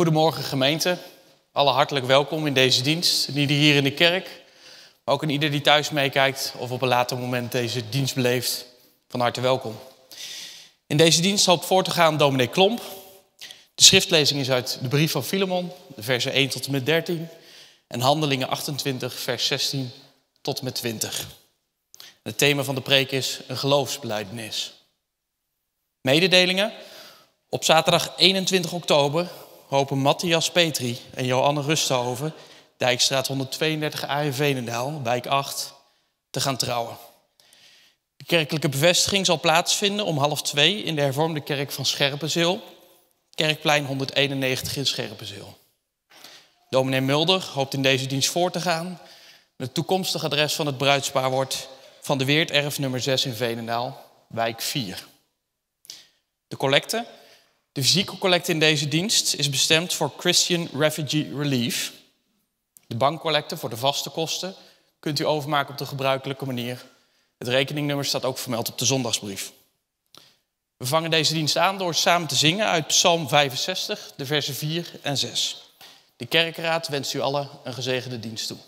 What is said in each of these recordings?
Goedemorgen gemeente. Alle hartelijk welkom in deze dienst. En ieder hier in de kerk, maar ook in ieder die thuis meekijkt of op een later moment deze dienst beleeft. Van harte welkom. In deze dienst hoopt voor te gaan dominee Klomp. De schriftlezing is uit de brief van Filemon, versen 1 tot en met 13. En handelingen 28, vers 16 tot en met 20. Het thema van de preek is een geloofsbelijdenis. Mededelingen. Op zaterdag 21 oktober hopen Matthias Petri en Joanne Rusthoven, Dijkstraat 132 A Veenendaal, wijk 8, te gaan trouwen. De kerkelijke bevestiging zal plaatsvinden om half twee in de hervormde kerk van Scherpenzeel, Kerkplein 191 in Scherpenzeel. Dominee Mulder hoopt in deze dienst voor te gaan. Het toekomstige adres van het bruidspaar wordt van de Weerterf nummer 6 in Veenendaal, wijk 4. De collecte de fysieke collecte in deze dienst is bestemd voor Christian Refugee Relief. De bankcollecte voor de vaste kosten kunt u overmaken op de gebruikelijke manier. Het rekeningnummer staat ook vermeld op de zondagsbrief. We vangen deze dienst aan door samen te zingen uit Psalm 65, de versen 4 en 6. De kerkenraad wenst u allen een gezegende dienst toe.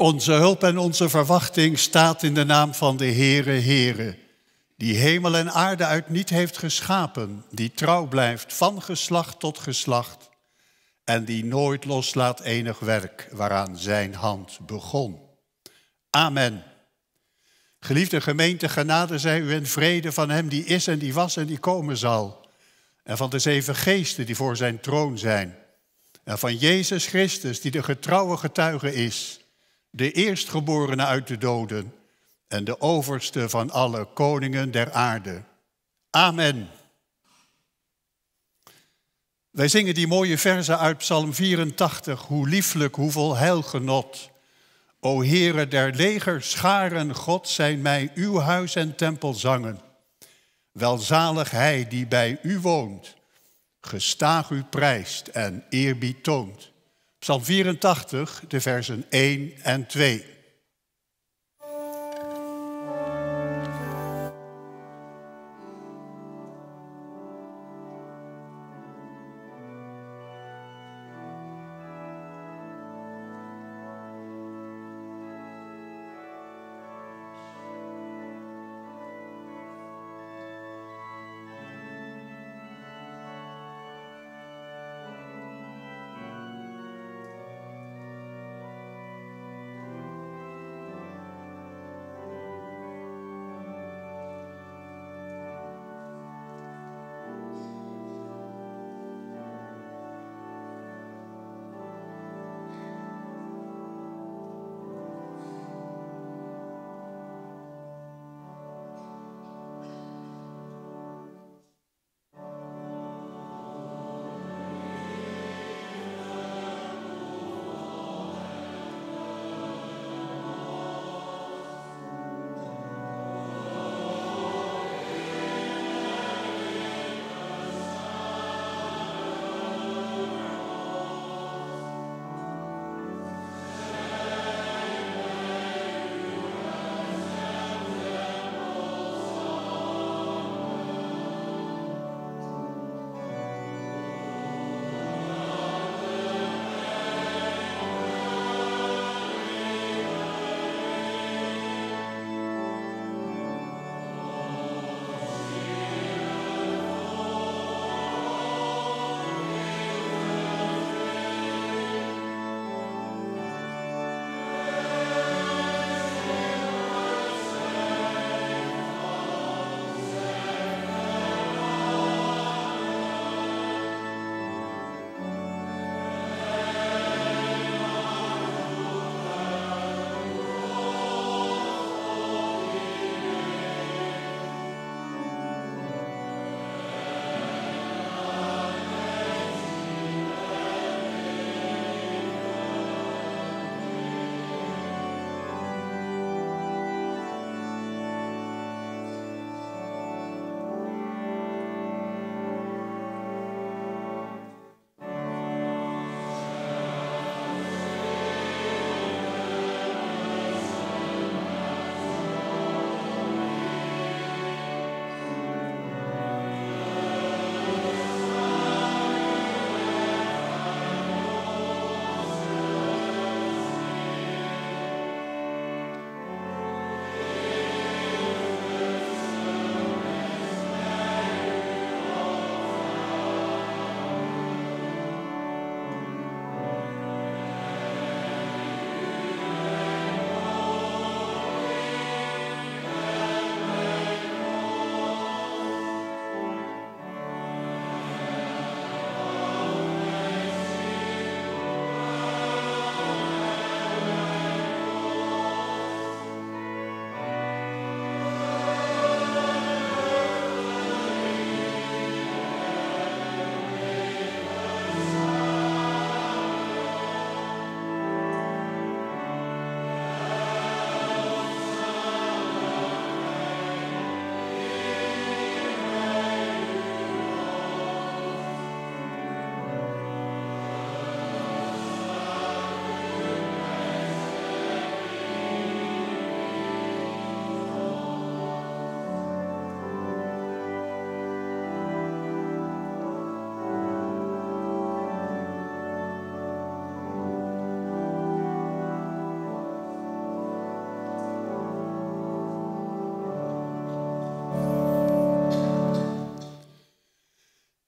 Onze hulp en onze verwachting staat in de naam van de Heere Heere, die hemel en aarde uit niet heeft geschapen, die trouw blijft van geslacht tot geslacht en die nooit loslaat enig werk waaraan zijn hand begon. Amen. Geliefde gemeente, genade zij u en vrede van hem die is en die was en die komen zal. En van de zeven geesten die voor zijn troon zijn. En van Jezus Christus die de getrouwe getuige is de eerstgeborene uit de doden en de overste van alle koningen der aarde. Amen. Wij zingen die mooie verzen uit Psalm 84, hoe lieflijk, hoeveel heilgenot. O Heere der legers, scharen, God zijn mij uw huis en tempel zangen. Welzalig hij die bij u woont, gestaag u prijst en eerbied toont. Psalm 84, de versen 1 en 2.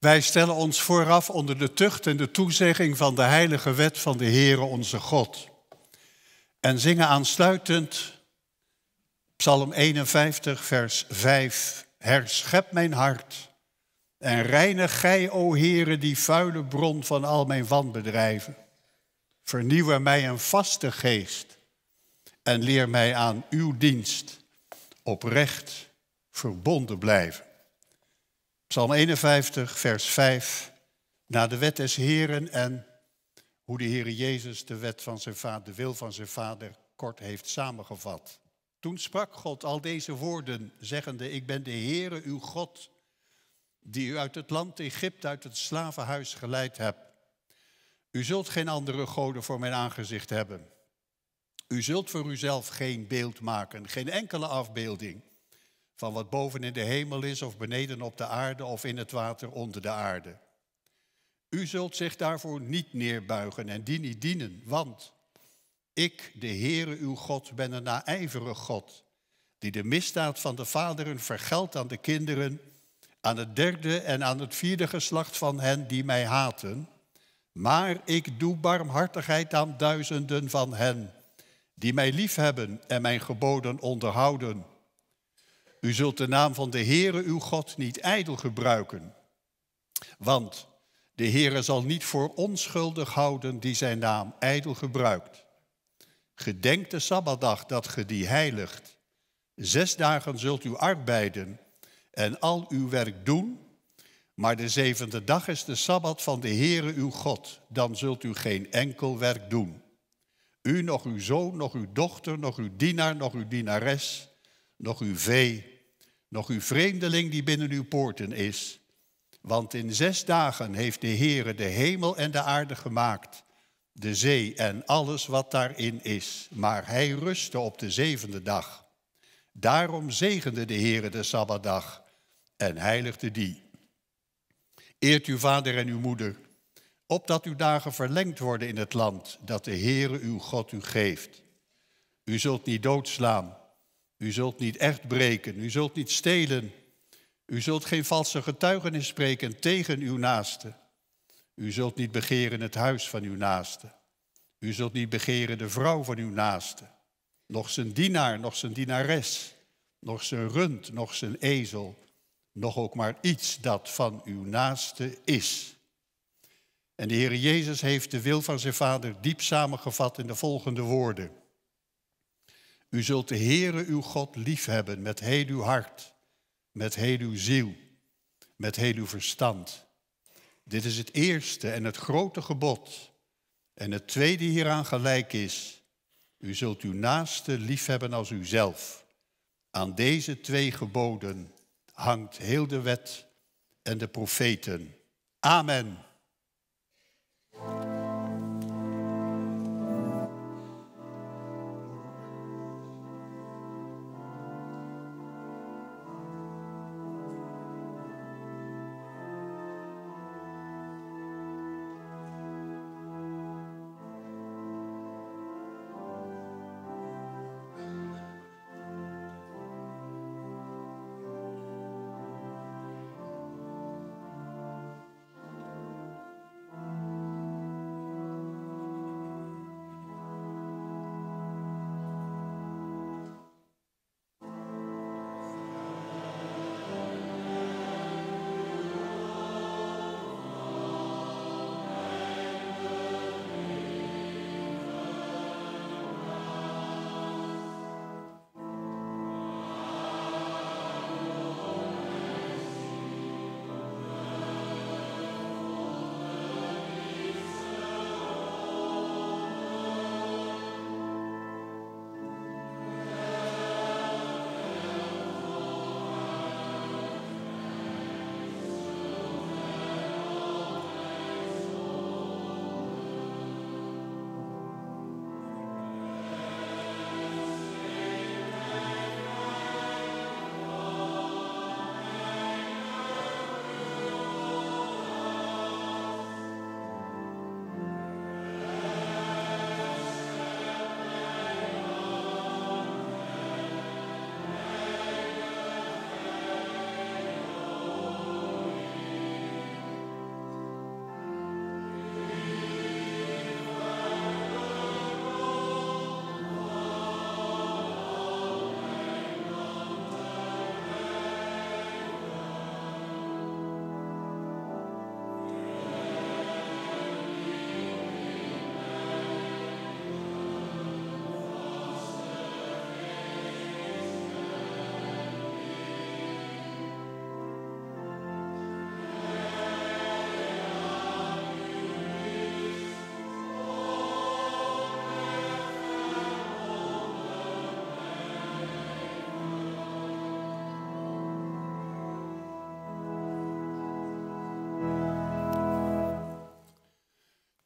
Wij stellen ons vooraf onder de tucht en de toezegging van de heilige wet van de Heere onze God. En zingen aansluitend Psalm 51, vers 5. Herschep mijn hart en reinig gij, o Heere, die vuile bron van al mijn wanbedrijven. Vernieuw mij een vaste geest en leer mij aan uw dienst oprecht verbonden blijven. Psalm 51, vers 5. Na de wet des Heren en hoe de Heere Jezus de wet van zijn vader, de wil van zijn vader, kort heeft samengevat. Toen sprak God al deze woorden, zeggende, ik ben de Heere uw God, die u uit het land Egypte, uit het slavenhuis geleid hebt. U zult geen andere goden voor mijn aangezicht hebben. U zult voor uzelf geen beeld maken, geen enkele afbeelding van wat boven in de hemel is of beneden op de aarde of in het water onder de aarde. U zult zich daarvoor niet neerbuigen en die niet dienen, want ik, de Heere uw God, ben een naijverig God, die de misdaad van de vaderen vergeldt aan de kinderen, aan het derde en aan het vierde geslacht van hen die mij haten. Maar ik doe barmhartigheid aan duizenden van hen, die mij liefhebben en mijn geboden onderhouden. U zult de naam van de Heere uw God niet ijdel gebruiken, want de Heere zal niet voor onschuldig houden die zijn naam ijdel gebruikt. Gedenk de Sabbatdag dat ge die heiligt. Zes dagen zult u arbeiden en al uw werk doen, maar de zevende dag is de Sabbat van de Heere uw God. Dan zult u geen enkel werk doen. U, nog uw zoon, nog uw dochter, nog uw dienaar, nog uw dienares, nog uw vee, nog uw vreemdeling die binnen uw poorten is. Want in zes dagen heeft de Heere de hemel en de aarde gemaakt de zee en alles wat daarin is. Maar hij rustte op de zevende dag. Daarom zegende de Heere de Sabbatdag en heiligde die. Eert uw vader en uw moeder, opdat uw dagen verlengd worden in het land dat de Heere uw God u geeft. U zult niet doodslaan, u zult niet echt breken, u zult niet stelen, u zult geen valse getuigenis spreken tegen uw naaste. U zult niet begeren het huis van uw naaste. U zult niet begeren de vrouw van uw naaste. Nog zijn dienaar, nog zijn dienares. Nog zijn rund, nog zijn ezel. Nog ook maar iets dat van uw naaste is. En de Heer Jezus heeft de wil van zijn Vader diep samengevat in de volgende woorden. U zult de Heere uw God liefhebben met heel uw hart, met heel uw ziel, met heel uw verstand dit is het eerste en het grote gebod. En het tweede hieraan gelijk is, u zult uw naaste liefhebben als uzelf. Aan deze twee geboden hangt heel de wet en de profeten. Amen.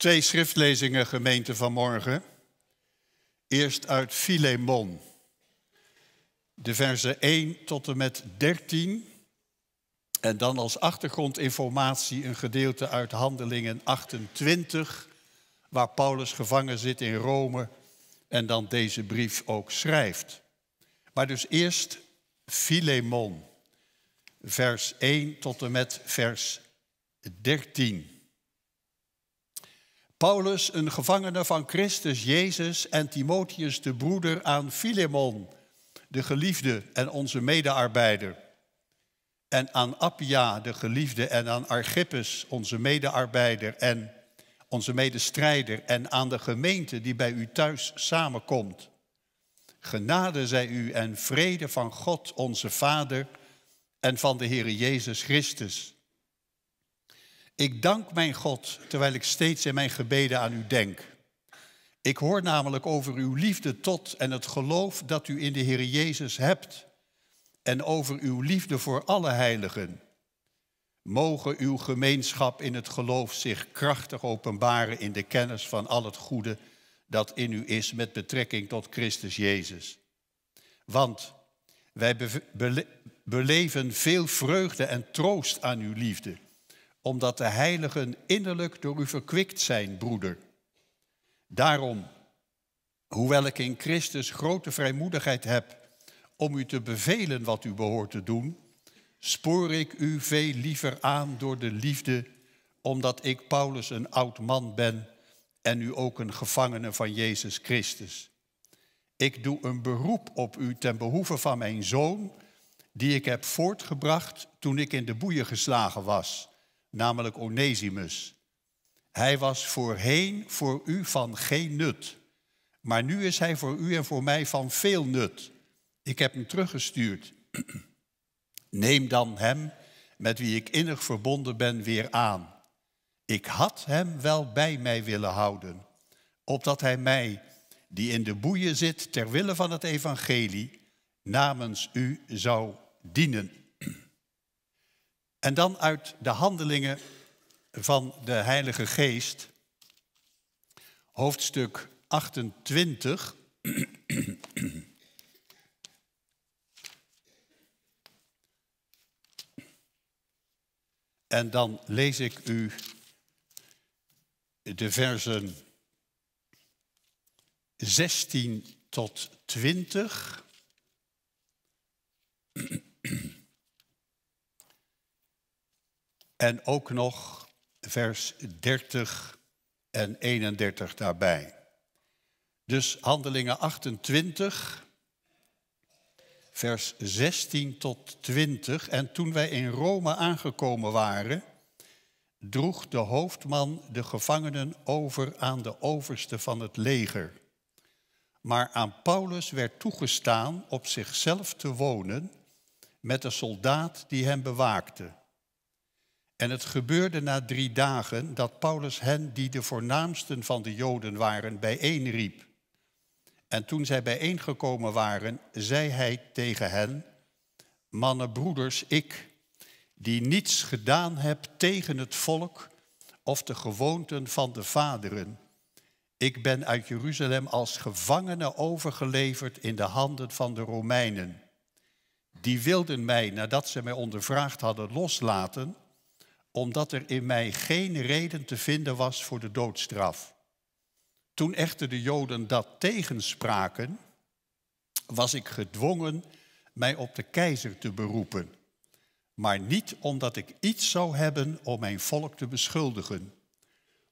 Twee schriftlezingen, gemeente vanmorgen. Eerst uit Filemon. De versen 1 tot en met 13. En dan als achtergrondinformatie een gedeelte uit Handelingen 28, waar Paulus gevangen zit in Rome en dan deze brief ook schrijft. Maar dus eerst Filemon, vers 1 tot en met vers 13. Paulus, een gevangene van Christus Jezus en Timotheus, de broeder aan Filemon, de geliefde en onze medearbeider. En aan Appia, de geliefde, en aan Archippus, onze medearbeider en onze medestrijder, en aan de gemeente die bij u thuis samenkomt. Genade zij u en vrede van God, onze Vader, en van de Heer Jezus Christus. Ik dank mijn God terwijl ik steeds in mijn gebeden aan u denk. Ik hoor namelijk over uw liefde tot en het geloof dat u in de Heer Jezus hebt en over uw liefde voor alle heiligen. Mogen uw gemeenschap in het geloof zich krachtig openbaren in de kennis van al het goede dat in u is met betrekking tot Christus Jezus. Want wij beleven veel vreugde en troost aan uw liefde omdat de heiligen innerlijk door u verkwikt zijn, broeder. Daarom, hoewel ik in Christus grote vrijmoedigheid heb om u te bevelen wat u behoort te doen, spoor ik u veel liever aan door de liefde, omdat ik Paulus een oud man ben en u ook een gevangene van Jezus Christus. Ik doe een beroep op u ten behoeve van mijn zoon, die ik heb voortgebracht toen ik in de boeien geslagen was namelijk Onesimus. Hij was voorheen voor u van geen nut, maar nu is hij voor u en voor mij van veel nut. Ik heb hem teruggestuurd. Neem dan hem, met wie ik innig verbonden ben, weer aan. Ik had hem wel bij mij willen houden, opdat hij mij, die in de boeien zit ter wille van het evangelie, namens u zou dienen. En dan uit de handelingen van de Heilige Geest, hoofdstuk 28. En dan lees ik u de versen 16 tot 20. En ook nog vers 30 en 31 daarbij. Dus Handelingen 28, vers 16 tot 20. En toen wij in Rome aangekomen waren, droeg de hoofdman de gevangenen over aan de overste van het leger. Maar aan Paulus werd toegestaan op zichzelf te wonen met een soldaat die hem bewaakte. En het gebeurde na drie dagen dat Paulus hen, die de voornaamsten van de Joden waren, bijeenriep. En toen zij bijeengekomen waren, zei hij tegen hen, mannen, broeders, ik, die niets gedaan heb tegen het volk of de gewoonten van de vaderen. Ik ben uit Jeruzalem als gevangene overgeleverd in de handen van de Romeinen. Die wilden mij, nadat ze mij ondervraagd hadden, loslaten omdat er in mij geen reden te vinden was voor de doodstraf. Toen echter de Joden dat tegenspraken, was ik gedwongen mij op de keizer te beroepen, maar niet omdat ik iets zou hebben om mijn volk te beschuldigen.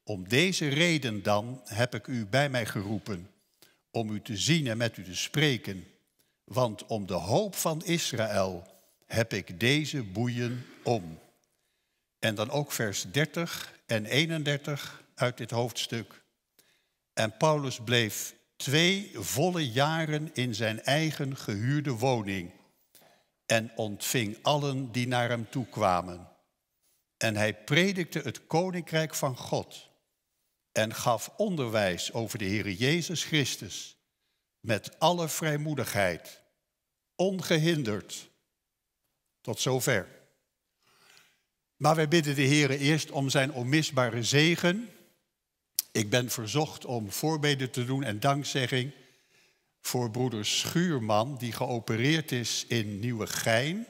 Om deze reden dan heb ik u bij mij geroepen, om u te zien en met u te spreken, want om de hoop van Israël heb ik deze boeien om. En dan ook vers 30 en 31 uit dit hoofdstuk. En Paulus bleef twee volle jaren in zijn eigen gehuurde woning en ontving allen die naar hem toe kwamen. En hij predikte het koninkrijk van God en gaf onderwijs over de Heer Jezus Christus met alle vrijmoedigheid, ongehinderd. Tot zover. Maar wij bidden de Heer eerst om zijn onmisbare zegen Ik ben verzocht om voorbeden te doen en dankzegging voor broeder Schuurman, die geopereerd is in Nieuwegein.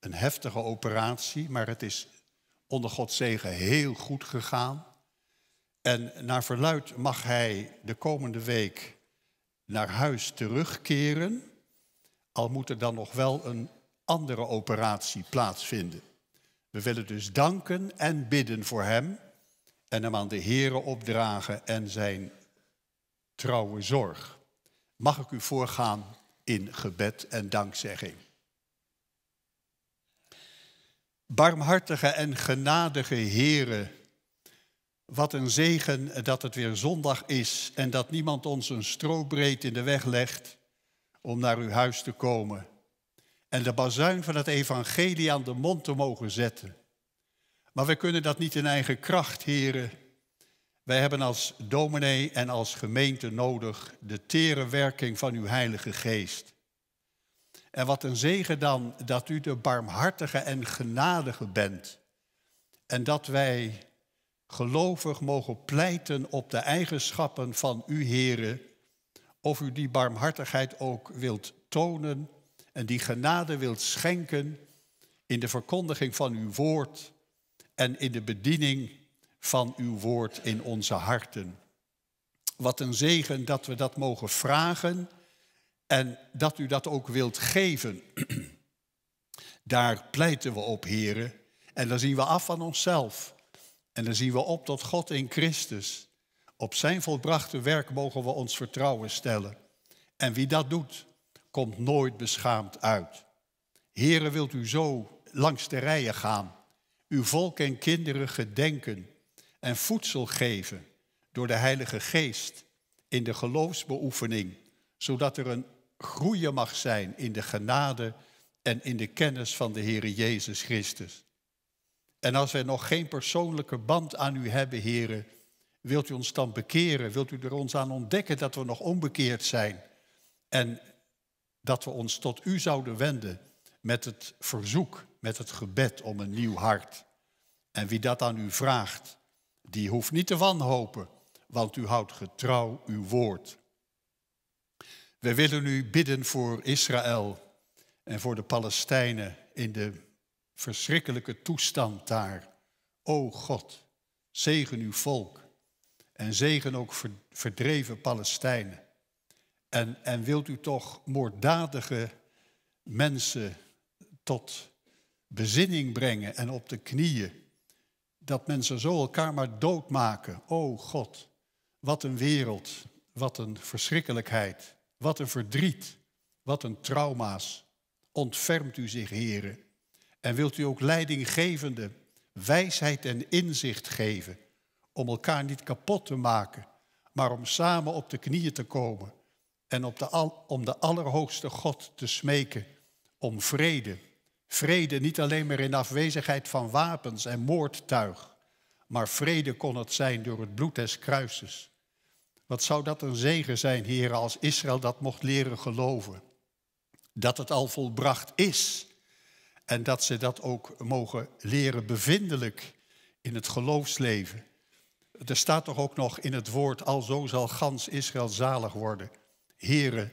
Een heftige operatie, maar het is onder Gods zegen heel goed gegaan. En naar verluid mag hij de komende week naar huis terugkeren, al moet er dan nog wel een andere operatie plaatsvinden. We willen dus danken en bidden voor hem en hem aan de Here opdragen en zijn trouwe zorg. Mag ik u voorgaan in gebed en dankzegging. Barmhartige en genadige Heere, wat een zegen dat het weer zondag is en dat niemand ons een strobreed in de weg legt om naar uw huis te komen en de bazuin van het evangelie aan de mond te mogen zetten. Maar we kunnen dat niet in eigen kracht, heren. Wij hebben als dominee en als gemeente nodig de tere werking van uw Heilige Geest. En wat een zegen dan dat u de barmhartige en genadige bent. En dat wij gelovig mogen pleiten op de eigenschappen van u, heren. Of u die barmhartigheid ook wilt tonen en die genade wilt schenken in de verkondiging van uw woord en in de bediening van uw woord in onze harten. Wat een zegen dat we dat mogen vragen en dat u dat ook wilt geven. Daar pleiten we op, heren. En dan zien we af van onszelf. En dan zien we op tot God in Christus. Op zijn volbrachte werk mogen we ons vertrouwen stellen. En wie dat doet, komt nooit beschaamd uit. Heren, wilt u zo langs de rijen gaan, uw volk en kinderen gedenken en voedsel geven door de Heilige Geest in de geloofsbeoefening, zodat er een groeien mag zijn in de genade en in de kennis van de Heere Jezus Christus. En als wij nog geen persoonlijke band aan u hebben, heren, wilt u ons dan bekeren? Wilt u er ons aan ontdekken dat we nog onbekeerd zijn? En dat we ons tot u zouden wenden met het verzoek, met het gebed om een nieuw hart. En wie dat aan u vraagt, die hoeft niet te wanhopen, want u houdt getrouw uw woord. We willen nu bidden voor Israël en voor de Palestijnen in de verschrikkelijke toestand daar. O God, zegen uw volk en zegen ook verdreven Palestijnen. En, en wilt u toch moorddadige mensen tot bezinning brengen en op de knieën. Dat mensen zo elkaar maar doodmaken. O God, wat een wereld, wat een verschrikkelijkheid, wat een verdriet, wat een trauma's. Ontfermt u zich, heren. En wilt u ook leidinggevende wijsheid en inzicht geven om elkaar niet kapot te maken, maar om samen op de knieën te komen en op de om de Allerhoogste God te smeken om vrede. Vrede niet alleen maar in afwezigheid van wapens en moordtuig, maar vrede kon het zijn door het bloed des kruises. Wat zou dat een zegen zijn, heren, als Israël dat mocht leren geloven. Dat het al volbracht is en dat ze dat ook mogen leren bevindelijk in het geloofsleven. Er staat toch ook nog in het woord, al zo zal gans Israël zalig worden. Here,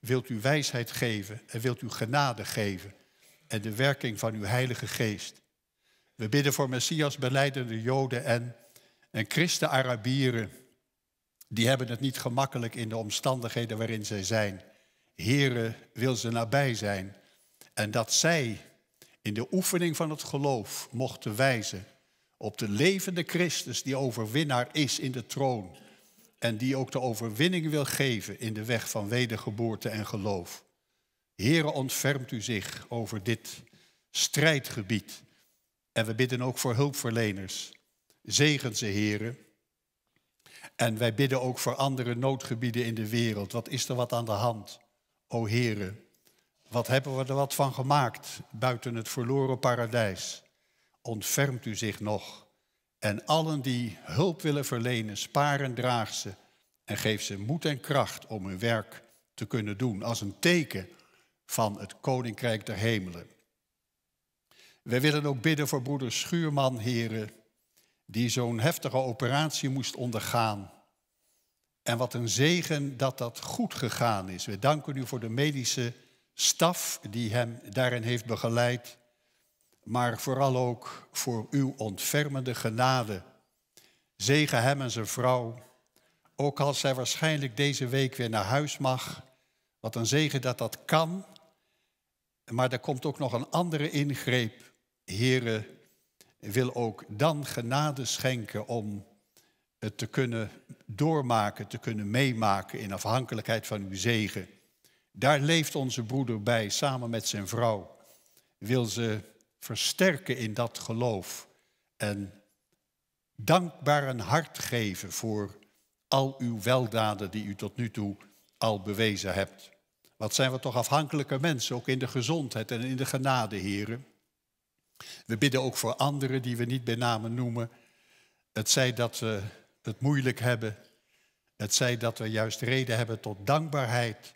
wilt u wijsheid geven en wilt u genade geven en de werking van uw Heilige Geest. We bidden voor Messias beleidende Joden en, en Christen-Arabieren. Die hebben het niet gemakkelijk in de omstandigheden waarin zij zijn. Here, wil ze nabij zijn en dat zij in de oefening van het geloof mochten wijzen op de levende Christus die overwinnaar is in de troon en die ook de overwinning wil geven in de weg van wedergeboorte en geloof. Heere, ontfermt u zich over dit strijdgebied. En we bidden ook voor hulpverleners. Zegen ze, heren. En wij bidden ook voor andere noodgebieden in de wereld. Wat is er wat aan de hand? O heren, wat hebben we er wat van gemaakt buiten het verloren paradijs? Ontfermt u zich nog en allen die hulp willen verlenen, sparen, draag ze en geef ze moed en kracht om hun werk te kunnen doen als een teken van het Koninkrijk der Hemelen. Wij willen ook bidden voor broeder Schuurman, heren, die zo'n heftige operatie moest ondergaan. En wat een zegen dat dat goed gegaan is. We danken u voor de medische staf die hem daarin heeft begeleid, maar vooral ook voor uw ontfermende genade. Zegen hem en zijn vrouw, ook als zij waarschijnlijk deze week weer naar huis mag. Wat een zegen dat dat kan. Maar er komt ook nog een andere ingreep. Heren, wil ook dan genade schenken om het te kunnen doormaken, te kunnen meemaken in afhankelijkheid van uw zegen. Daar leeft onze broeder bij, samen met zijn vrouw. Wil ze versterken in dat geloof en dankbaar een hart geven voor al uw weldaden die u tot nu toe al bewezen hebt. Wat zijn we toch afhankelijke mensen, ook in de gezondheid en in de genade, heren. We bidden ook voor anderen die we niet bij name noemen. Het zij dat we het moeilijk hebben. Het zij dat we juist reden hebben tot dankbaarheid.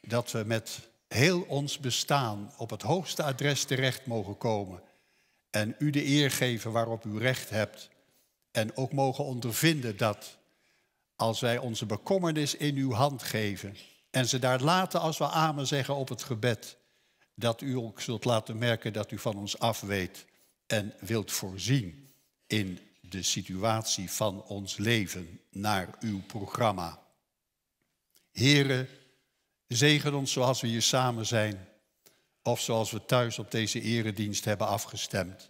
Dat we met heel ons bestaan op het hoogste adres terecht mogen komen. En u de eer geven waarop u recht hebt. En ook mogen ondervinden dat als wij onze bekommernis in uw hand geven en ze daar laten als we amen zeggen op het gebed, dat u ook zult laten merken dat u van ons afweet en wilt voorzien in de situatie van ons leven naar uw programma. Heren, zegen ons zoals we hier samen zijn of zoals we thuis op deze eredienst hebben afgestemd.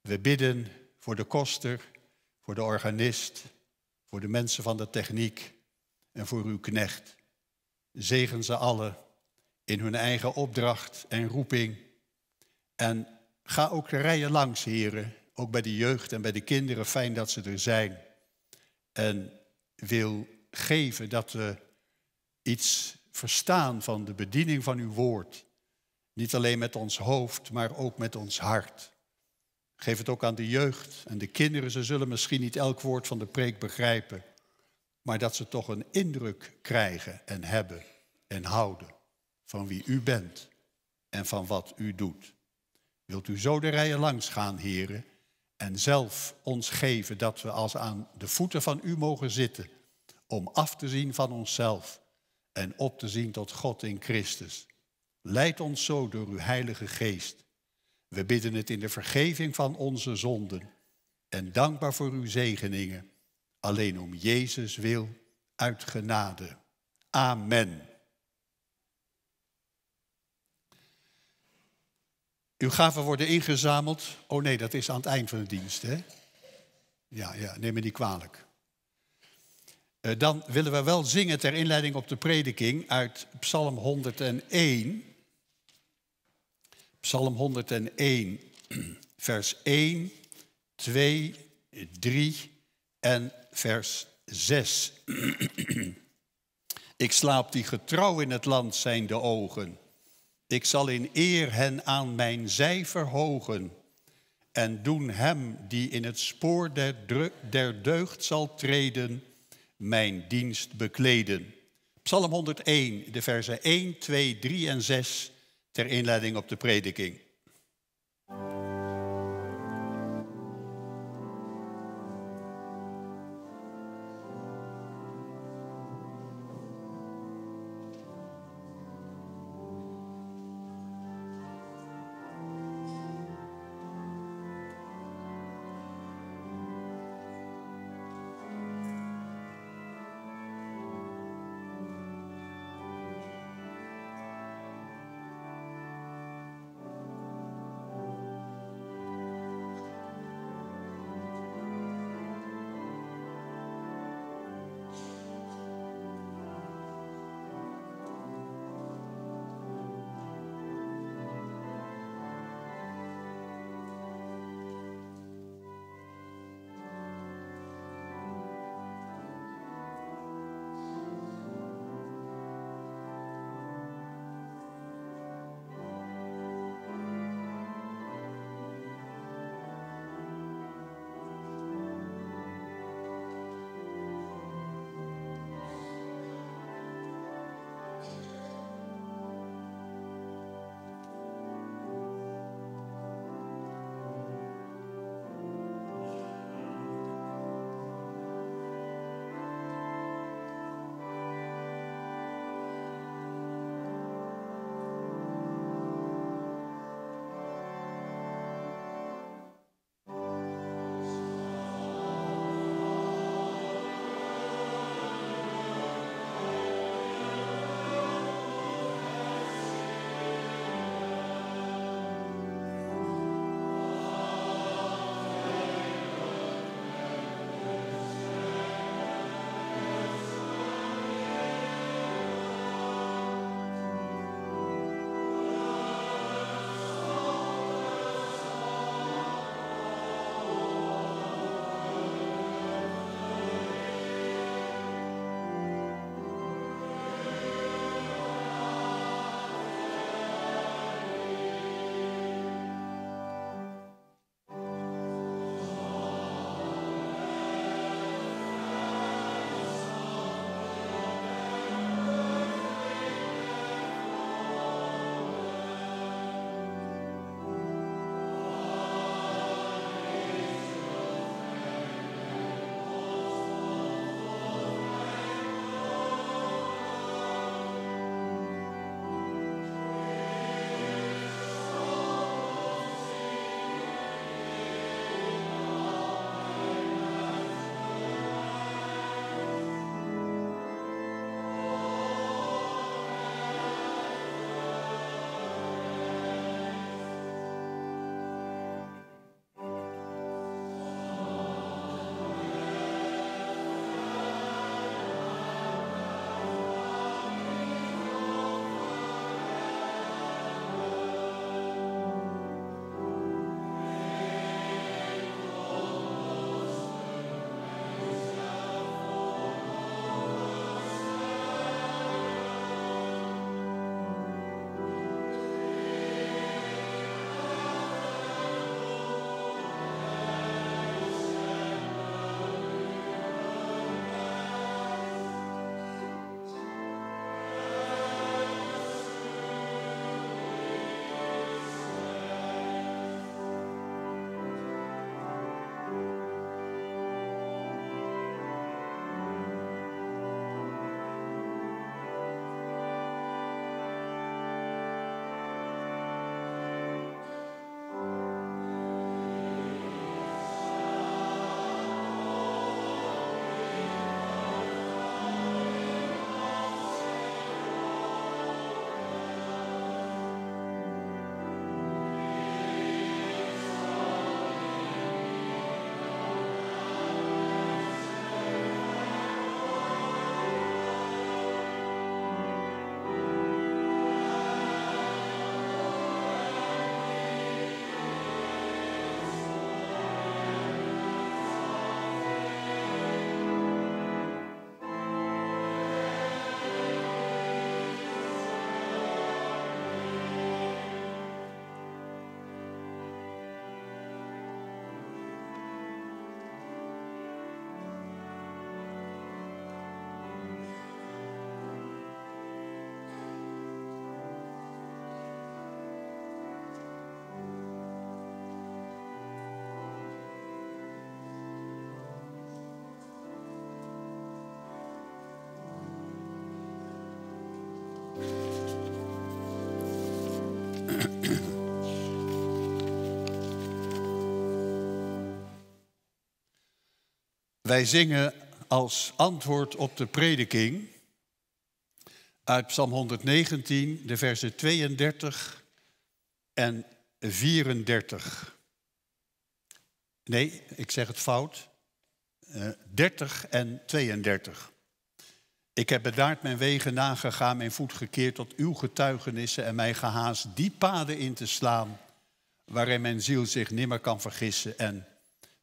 We bidden voor de koster, voor de organist, voor de mensen van de techniek en voor uw knecht. Zegen ze allen in hun eigen opdracht en roeping. En ga ook de rijen langs, heren, ook bij de jeugd en bij de kinderen. Fijn dat ze er zijn. En wil geven dat we iets verstaan van de bediening van uw woord. Niet alleen met ons hoofd, maar ook met ons hart. Geef het ook aan de jeugd en de kinderen. Ze zullen misschien niet elk woord van de preek begrijpen, maar dat ze toch een indruk krijgen en hebben en houden van wie u bent en van wat u doet. Wilt u zo de rijen langs gaan, heren, en zelf ons geven dat we als aan de voeten van u mogen zitten, om af te zien van onszelf en op te zien tot God in Christus. Leid ons zo door uw Heilige Geest. We bidden het in de vergeving van onze zonden en dankbaar voor uw zegeningen, alleen om Jezus wil uit genade. Amen. Uw gaven worden ingezameld. Oh nee, dat is aan het eind van de dienst, hè? Ja, ja, neem me niet kwalijk. Uh, dan willen we wel zingen ter inleiding op de prediking uit Psalm 101. Psalm 101, vers 1, 2, 3 en vers 6. Ik slaap die getrouw in het land zijn de ogen. Ik zal in eer hen aan mijn zij verhogen en doen hem die in het spoor der, der deugd zal treden, mijn dienst bekleden. Psalm 101, de versen 1, 2, 3 en 6 ter inleiding op de prediking. Wij zingen als antwoord op de prediking uit Psalm 119, de versen 32 en 34. Nee, ik zeg het fout. Uh, eh, 30 en 32. Ik heb bedaard mijn wegen nagegaan, mijn voet gekeerd tot uw getuigenissen en mij gehaast die paden in te slaan waarin mijn ziel zich nimmer kan vergissen. En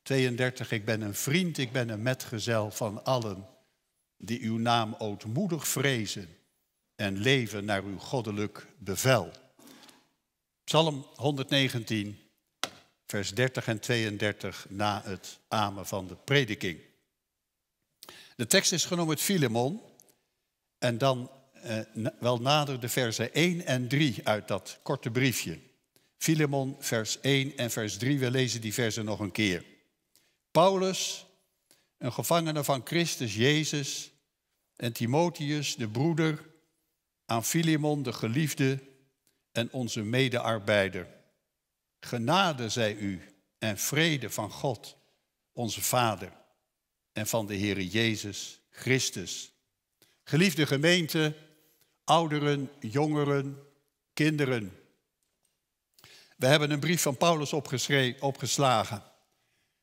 32, ik ben een vriend, ik ben een metgezel van allen die uw naam ootmoedig vrezen en leven naar uw goddelijk bevel. Psalm 119, vers 30 en 32 na het amen van de prediking. De tekst is genomen uit Filemon en dan eh, wel nader de versen 1 en 3 uit dat korte briefje. Filemon, vers 1 en vers 3, we lezen die versen nog een keer. Paulus, een gevangene van Christus Jezus, en Timotheus, de broeder, aan Filemon, de geliefde, en onze medearbeider. Genade zij u en vrede van God, onze Vader, en van de Heere Jezus Christus. Geliefde gemeente, ouderen, jongeren, kinderen. We hebben een brief van Paulus opgeslagen.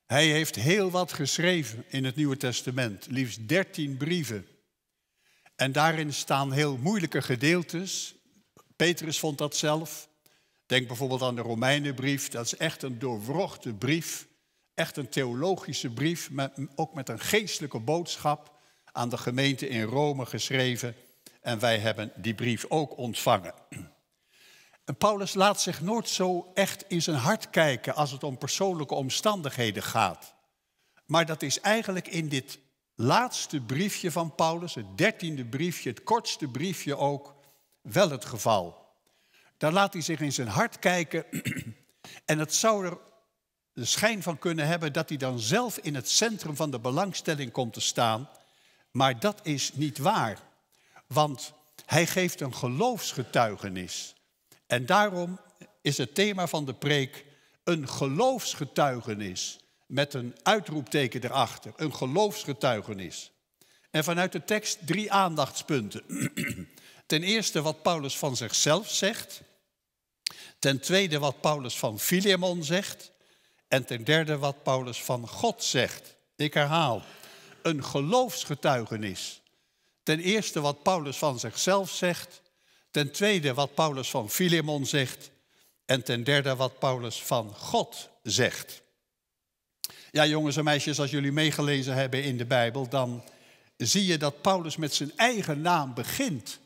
Hij heeft heel wat geschreven in het Nieuwe Testament, liefst dertien brieven. En daarin staan heel moeilijke gedeeltes. Petrus vond dat zelf. Denk bijvoorbeeld aan de Romeinenbrief. Dat is echt een doorwrochte brief. Echt een theologische brief, met, ook met een geestelijke boodschap aan de gemeente in Rome geschreven. En wij hebben die brief ook ontvangen. Paulus laat zich nooit zo echt in zijn hart kijken als het om persoonlijke omstandigheden gaat. Maar dat is eigenlijk in dit laatste briefje van Paulus, het dertiende briefje, het kortste briefje ook, wel het geval. Daar laat hij zich in zijn hart kijken en het zou er de schijn van kunnen hebben dat hij dan zelf in het centrum van de belangstelling komt te staan. Maar dat is niet waar, want hij geeft een geloofsgetuigenis. En daarom is het thema van de preek een geloofsgetuigenis met een uitroepteken erachter, een geloofsgetuigenis. En vanuit de tekst drie aandachtspunten. Ten eerste wat Paulus van zichzelf zegt. Ten tweede wat Paulus van Filemon zegt. En ten derde wat Paulus van God zegt. Ik herhaal, een geloofsgetuigenis. Ten eerste wat Paulus van zichzelf zegt. Ten tweede wat Paulus van Filemon zegt. En ten derde wat Paulus van God zegt. Ja, jongens en meisjes, als jullie meegelezen hebben in de Bijbel, dan zie je dat Paulus met zijn eigen naam begint.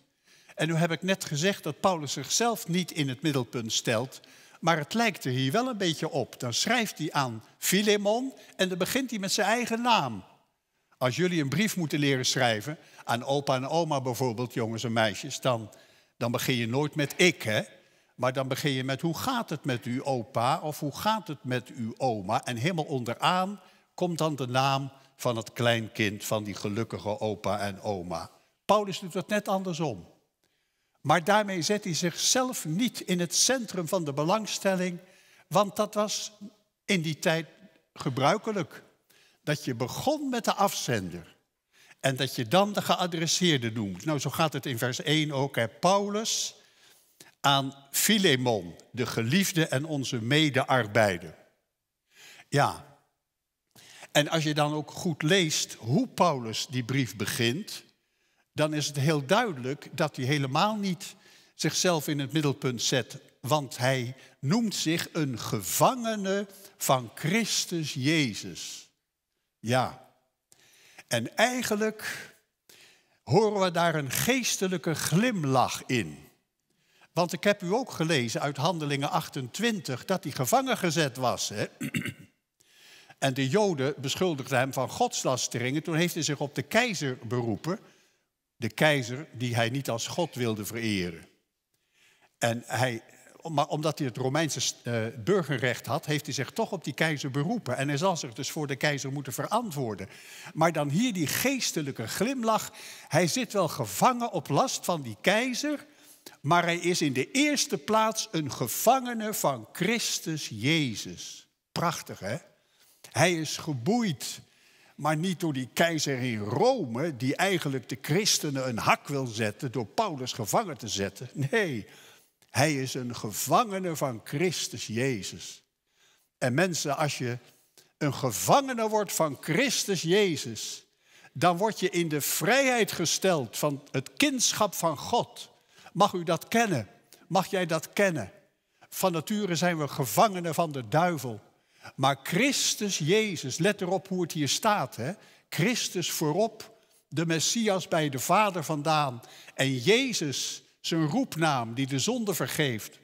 En nu heb ik net gezegd dat Paulus zichzelf niet in het middelpunt stelt, maar het lijkt er hier wel een beetje op. Dan schrijft hij aan Filemon en dan begint hij met zijn eigen naam. Als jullie een brief moeten leren schrijven, aan opa en oma bijvoorbeeld, jongens en meisjes, dan, dan begin je nooit met ik, hè? Maar dan begin je met hoe gaat het met uw opa of hoe gaat het met uw oma? En helemaal onderaan komt dan de naam van het kleinkind van die gelukkige opa en oma. Paulus doet het net andersom. Maar daarmee zet hij zichzelf niet in het centrum van de belangstelling, want dat was in die tijd gebruikelijk. Dat je begon met de afzender en dat je dan de geadresseerde noemt. Nou, zo gaat het in vers 1 ook. Hè. Paulus aan Filemon, de geliefde en onze medearbeider. Ja, en als je dan ook goed leest hoe Paulus die brief begint, dan is het heel duidelijk dat hij helemaal niet zichzelf in het middelpunt zet, want hij noemt zich een gevangene van Christus Jezus. Ja, en eigenlijk horen we daar een geestelijke glimlach in. Want ik heb u ook gelezen uit Handelingen 28 dat hij gevangen gezet was. Hè? En de Joden beschuldigden hem van godslasteringen. Toen heeft hij zich op de keizer beroepen. De keizer die hij niet als God wilde vereren. En hij, maar omdat hij het Romeinse uh, burgerrecht had, heeft hij zich toch op die keizer beroepen. En hij zal zich dus voor de keizer moeten verantwoorden. Maar dan hier die geestelijke glimlach. Hij zit wel gevangen op last van die keizer. Maar hij is in de eerste plaats een gevangene van Christus Jezus. Prachtig, hè? Hij is geboeid. maar niet door die keizer in Rome, die eigenlijk de christenen een hak wil zetten door Paulus gevangen te zetten. Nee, hij is een gevangene van Christus Jezus. En mensen, als je een gevangene wordt van Christus Jezus, dan word je in de vrijheid gesteld van het kindschap van God. Mag u dat kennen? Mag jij dat kennen? Van nature zijn we gevangenen van de duivel. Maar Christus Jezus, let erop hoe het hier staat. Hè? Christus voorop, de Messias bij de Vader vandaan. En Jezus, zijn roepnaam die de zonde vergeeft.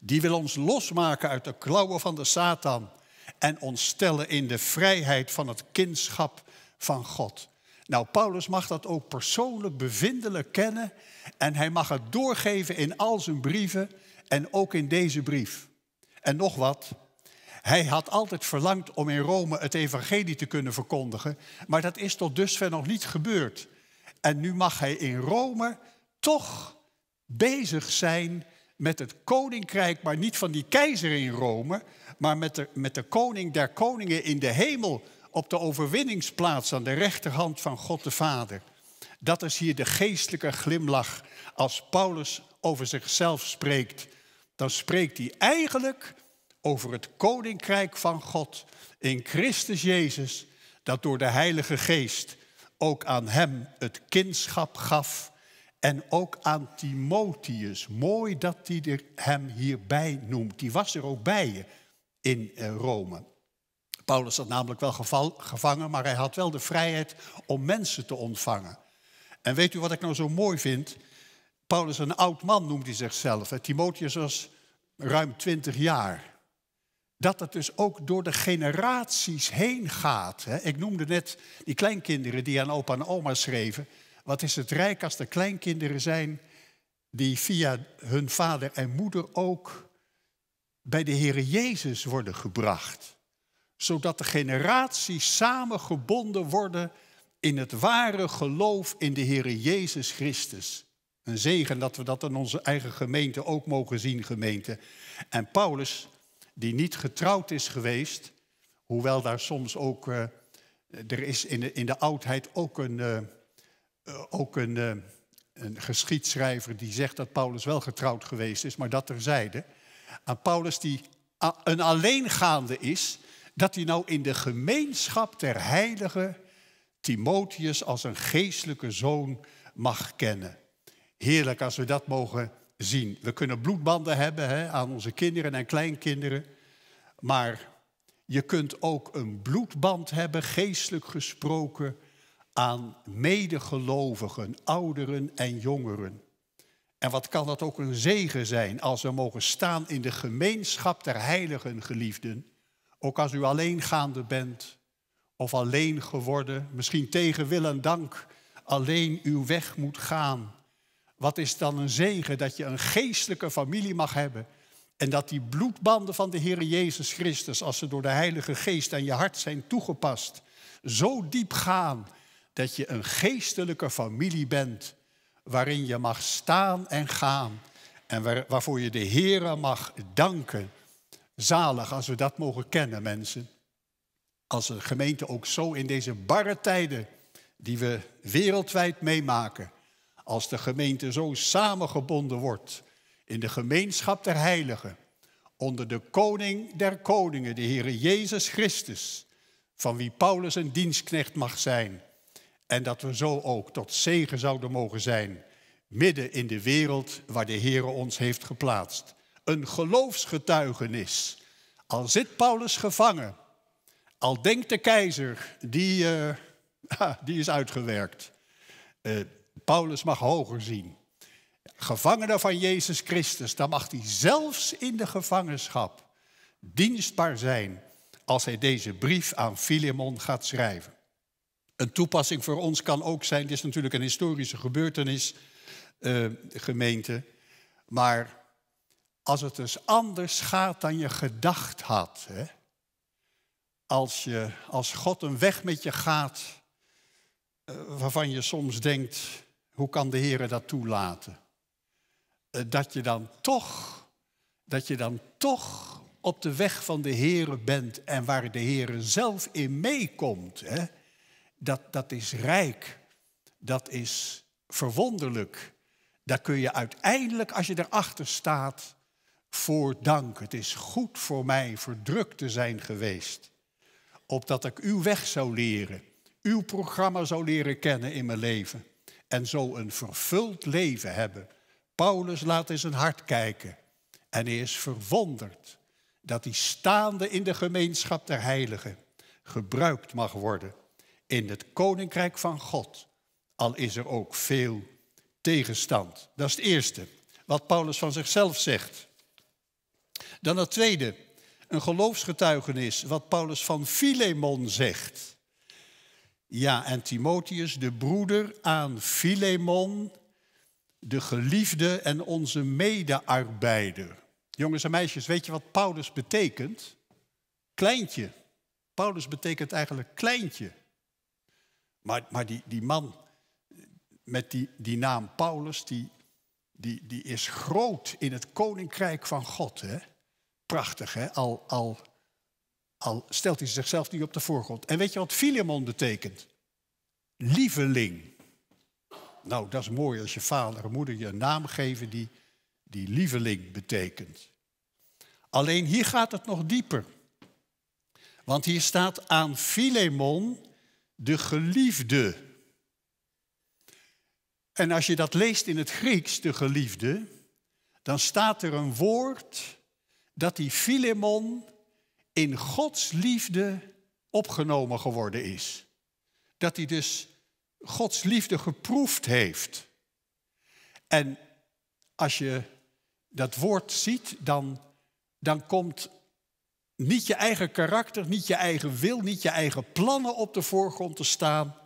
Die wil ons losmaken uit de klauwen van de Satan. En ons stellen in de vrijheid van het kindschap van God. Nou, Paulus mag dat ook persoonlijk bevindelijk kennen. En hij mag het doorgeven in al zijn brieven en ook in deze brief. En nog wat, hij had altijd verlangd om in Rome het evangelie te kunnen verkondigen, maar dat is tot dusver nog niet gebeurd. En nu mag hij in Rome toch bezig zijn met het koninkrijk, maar niet van die keizer in Rome, maar met de, met de koning der koningen in de hemel op de overwinningsplaats aan de rechterhand van God de Vader. Dat is hier de geestelijke glimlach. Als Paulus over zichzelf spreekt, dan spreekt hij eigenlijk over het koninkrijk van God in Christus Jezus, dat door de Heilige Geest ook aan hem het kindschap gaf en ook aan Timotheus. Mooi dat hij hem hierbij noemt. Die was er ook bij in eh, Rome. Paulus had namelijk wel gevangen, maar hij had wel de vrijheid om mensen te ontvangen. En weet u wat ik nou zo mooi vind? Paulus, een oud man, noemt hij zichzelf. Timotheus was ruim twintig jaar dat het dus ook door de generaties heen gaat. Ik noemde net die kleinkinderen die aan opa en oma schreven. Wat is het rijk als er kleinkinderen zijn die via hun vader en moeder ook bij de Heer Jezus worden gebracht. Zodat de generaties samengebonden worden in het ware geloof in de Heer Jezus Christus. Een zegen dat we dat in onze eigen gemeente ook mogen zien, gemeente. En Paulus die niet getrouwd is geweest, hoewel daar soms ook, uh, er is in de, in de oudheid ook een, uh, ook een, uh, een geschiedschrijver die zegt dat Paulus wel getrouwd geweest is, maar dat terzijde. Aan Paulus die een alleengaande is, dat hij nou in de gemeenschap der heiligen Timotheus als een geestelijke zoon mag kennen. Heerlijk als we dat mogen zien. We kunnen bloedbanden hebben hè, aan onze kinderen en kleinkinderen. Maar je kunt ook een bloedband hebben, geestelijk gesproken, aan medegelovigen, ouderen en jongeren. En wat kan dat ook een zegen zijn als we mogen staan in de gemeenschap der heiligen geliefden. Ook als u alleengaande bent of alleen geworden, misschien tegen wil en dank alleen uw weg moet gaan. Wat is dan een zegen dat je een geestelijke familie mag hebben. En dat die bloedbanden van de Heer Jezus Christus, als ze door de Heilige Geest aan je hart zijn toegepast, zo diep gaan dat je een geestelijke familie bent waarin je mag staan en gaan en waar, waarvoor je de Heer mag danken. Zalig als we dat mogen kennen, mensen. Als een gemeente ook zo in deze barre tijden die we wereldwijd meemaken, als de gemeente zo samengebonden wordt in de gemeenschap der heiligen, onder de koning der koningen, de Heere Jezus Christus, van wie Paulus een dienstknecht mag zijn, en dat we zo ook tot zegen zouden mogen zijn, midden in de wereld waar de Heere ons heeft geplaatst. Een geloofsgetuigenis. Al zit Paulus gevangen, al denkt de keizer, die, uh, die is uitgewerkt. Uh, Paulus mag hoger zien. Gevangene van Jezus Christus, dan mag hij zelfs in de gevangenschap dienstbaar zijn als hij deze brief aan Filemon gaat schrijven. Een toepassing voor ons kan ook zijn, dit is natuurlijk een historische gebeurtenis, uh, gemeente, maar als het dus anders gaat dan je gedacht had, hè? Als, je, als God een weg met je gaat uh, waarvan je soms denkt, hoe kan de Heer dat toelaten? Eh, dat je dan toch, dat je dan toch op de weg van de Heere bent en waar de Heere zelf in meekomt, dat, dat is rijk, dat is verwonderlijk. Daar kun je uiteindelijk, als je erachter staat, voor dank. Het is goed voor mij verdrukt te zijn geweest. Opdat ik uw weg zou leren, uw programma zou leren kennen in mijn leven. En zo een vervuld leven hebben. Paulus laat in zijn hart kijken. En hij is verwonderd dat hij staande in de gemeenschap der heiligen gebruikt mag worden in het koninkrijk van God. Al is er ook veel tegenstand. Dat is het eerste, wat Paulus van zichzelf zegt. Dan het tweede, een geloofsgetuigenis, wat Paulus van Filemon zegt. Ja, en Timotheus, de broeder aan Filemon, de geliefde en onze medearbeider. Jongens en meisjes, weet je wat Paulus betekent? Kleintje. Paulus betekent eigenlijk kleintje. Maar, maar die, die man met die, die naam Paulus, die, die, die is groot in het koninkrijk van God. Hè? Prachtig, hè? Al, al, al stelt hij zichzelf niet op de voorgrond. En weet je wat Filemon betekent? Lieveling. Nou, dat is mooi als je vader en moeder je een naam geven die, die lieveling betekent. Alleen hier gaat het nog dieper. Want hier staat aan Filemon de geliefde. En als je dat leest in het Grieks, de geliefde, dan staat er een woord dat die Filemon in Gods liefde opgenomen geworden is. Dat hij dus Gods liefde geproefd heeft. En als je dat woord ziet, dan, dan komt niet je eigen karakter, niet je eigen wil, niet je eigen plannen op de voorgrond te staan,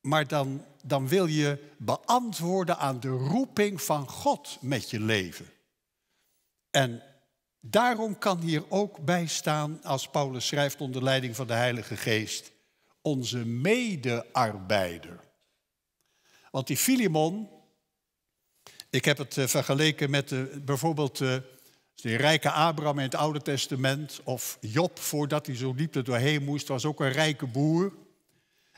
maar dan, dan wil je beantwoorden aan de roeping van God met je leven. En daarom kan hier ook bij staan, als Paulus schrijft onder leiding van de Heilige Geest, onze medearbeider. Want die Filimon, ik heb het eh, vergeleken met de, bijvoorbeeld de, de rijke Abraham in het Oude Testament, of Job voordat hij zo diep er doorheen moest, was ook een rijke boer.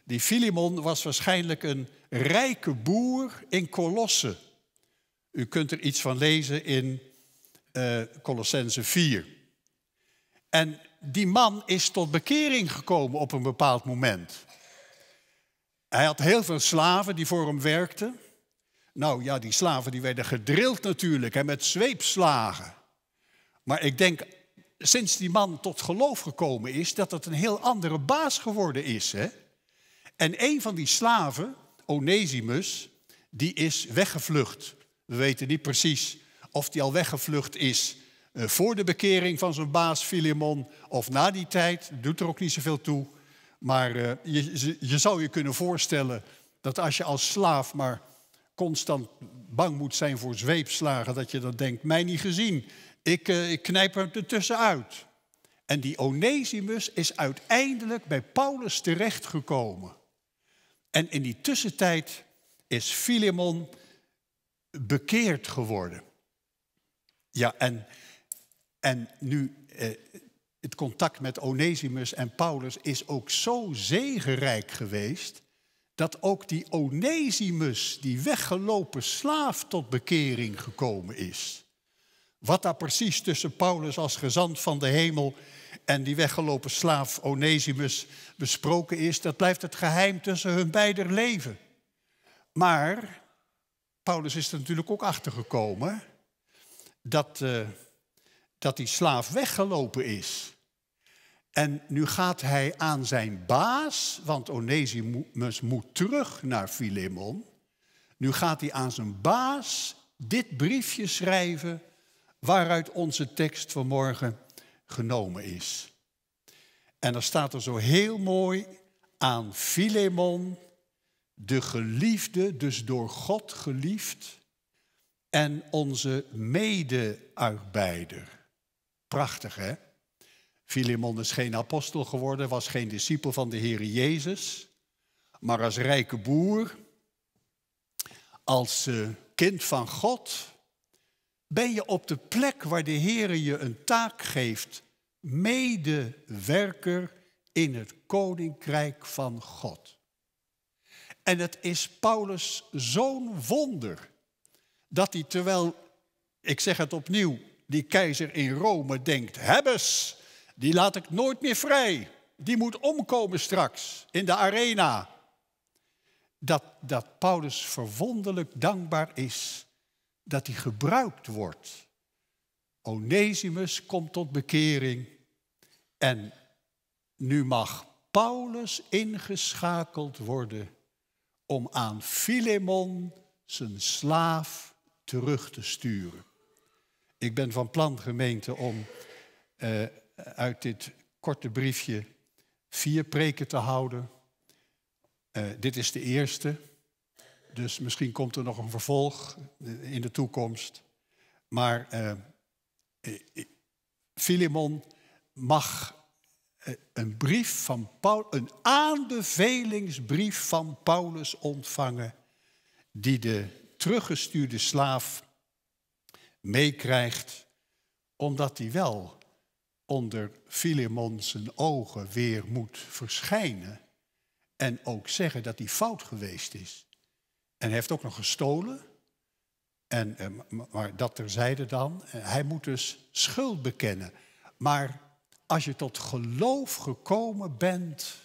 Die Filimon was waarschijnlijk een rijke boer in Colosse. U kunt er iets van lezen in uh, Colossense 4. En die man is tot bekering gekomen op een bepaald moment. Hij had heel veel slaven die voor hem werkten. Nou ja, die slaven die werden gedrild natuurlijk en met zweepslagen. Maar ik denk, sinds die man tot geloof gekomen is, dat het een heel andere baas geworden is. Hè? En een van die slaven, Onesimus, die is weggevlucht. We weten niet precies of die al weggevlucht is eh, voor de bekering van zijn baas Filemon of na die tijd. Doet er ook niet zoveel toe. Maar uh, je, je zou je kunnen voorstellen dat als je als slaaf maar constant bang moet zijn voor zweepslagen, dat je dan denkt, mij niet gezien. Ik, uh, ik knijp er tussenuit. En die Onesimus is uiteindelijk bij Paulus terechtgekomen. En in die tussentijd is Filemon bekeerd geworden. Ja, en, en nu eh, het contact met Onesimus en Paulus is ook zo zegenrijk geweest dat ook die Onesimus, die weggelopen slaaf, tot bekering gekomen is. Wat daar precies tussen Paulus als gezant van de hemel en die weggelopen slaaf Onesimus besproken is, dat blijft het geheim tussen hun beider leven. Maar Paulus is er natuurlijk ook achter gekomen dat, uh, dat die slaaf weggelopen is. En nu gaat hij aan zijn baas, want Onesimus moet terug naar Filemon. Nu gaat hij aan zijn baas dit briefje schrijven waaruit onze tekst vanmorgen genomen is. En dan staat er zo heel mooi aan Filemon, de geliefde, dus door God geliefd, en onze medearbeider. Prachtig, hè? Filemon is geen apostel geworden, was geen discipel van de Heer Jezus, maar als rijke boer, als uh, kind van God, ben je op de plek waar de Heer je een taak geeft medewerker in het koninkrijk van God. En het is Paulus zo'n wonder dat hij terwijl, ik zeg het opnieuw, die keizer in Rome denkt, hebbes, die laat ik nooit meer vrij. Die moet omkomen straks in de arena. Dat, dat Paulus verwonderlijk dankbaar is dat hij gebruikt wordt. Onesimus komt tot bekering en nu mag Paulus ingeschakeld worden om aan Filemon zijn slaaf terug te sturen. Ik ben van plan, gemeente, om uh, uit dit korte briefje vier preken te houden. Uh, dit is de eerste, dus misschien komt er nog een vervolg in de toekomst. Maar uh, Filemon mag een brief van Paulus, een aanbevelingsbrief van Paulus ontvangen, die de teruggestuurde slaaf meekrijgt, omdat hij wel onder Filemon zijn ogen weer moet verschijnen en ook zeggen dat hij fout geweest is. En hij heeft ook nog gestolen. En, eh, maar dat terzijde dan. Hij moet dus schuld bekennen. Maar als je tot geloof gekomen bent,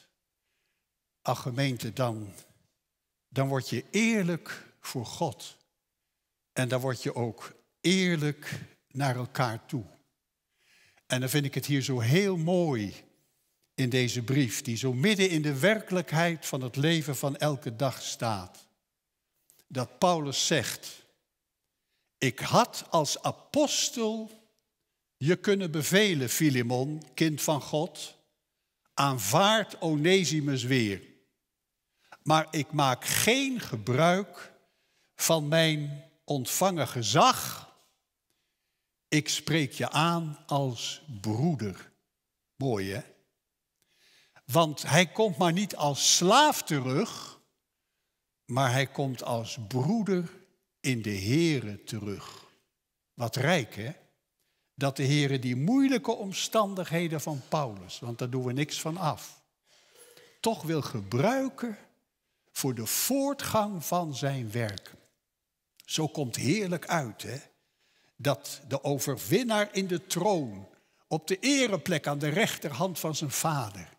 ach gemeente, dan, dan word je eerlijk voor God. En dan word je ook eerlijk naar elkaar toe. En dan vind ik het hier zo heel mooi in deze brief, die zo midden in de werkelijkheid van het leven van elke dag staat. Dat Paulus zegt, ik had als apostel je kunnen bevelen, Filemon, kind van God, aanvaard Onesimus weer. Maar ik maak geen gebruik van mijn ontvangen gezag. Ik spreek je aan als broeder. Mooi hè? Want hij komt maar niet als slaaf terug, maar hij komt als broeder in de Here terug. Wat rijk hè? dat de Heer die moeilijke omstandigheden van Paulus, want daar doen we niks van af, toch wil gebruiken voor de voortgang van zijn werk. Zo komt heerlijk uit, hè? Dat de overwinnaar in de troon, op de ereplek aan de rechterhand van zijn vader,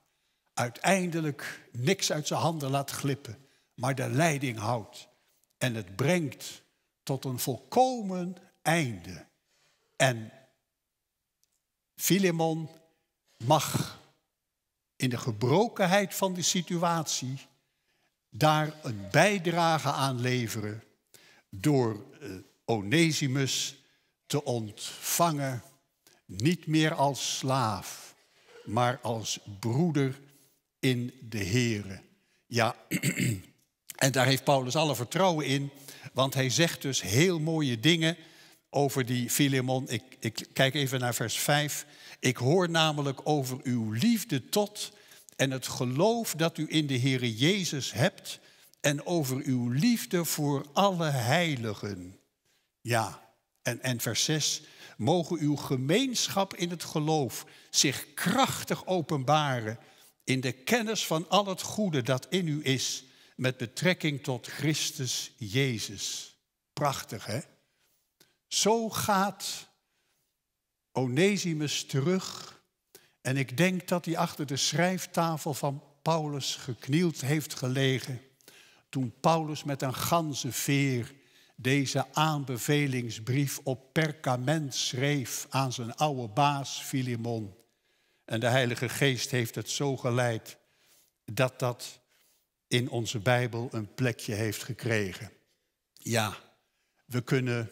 uiteindelijk niks uit zijn handen laat glippen, maar de leiding houdt. En het brengt tot een volkomen einde. En Filemon mag in de gebrokenheid van de situatie daar een bijdrage aan leveren door eh, Onesimus te ontvangen, niet meer als slaaf, maar als broeder in de Here. Ja, en daar heeft Paulus alle vertrouwen in, want hij zegt dus heel mooie dingen over die Filemon. Ik, ik kijk even naar vers 5. Ik hoor namelijk over uw liefde tot en het geloof dat u in de Heere Jezus hebt en over uw liefde voor alle heiligen. Ja, en, en vers 6. Mogen uw gemeenschap in het geloof zich krachtig openbaren in de kennis van al het goede dat in u is met betrekking tot Christus Jezus. Prachtig, hè? Zo gaat Onesimus terug. En ik denk dat hij achter de schrijftafel van Paulus geknield heeft gelegen. Toen Paulus met een ganzenveer deze aanbevelingsbrief op perkament schreef aan zijn oude baas Filemon. En de Heilige Geest heeft het zo geleid dat dat in onze Bijbel een plekje heeft gekregen. Ja, we kunnen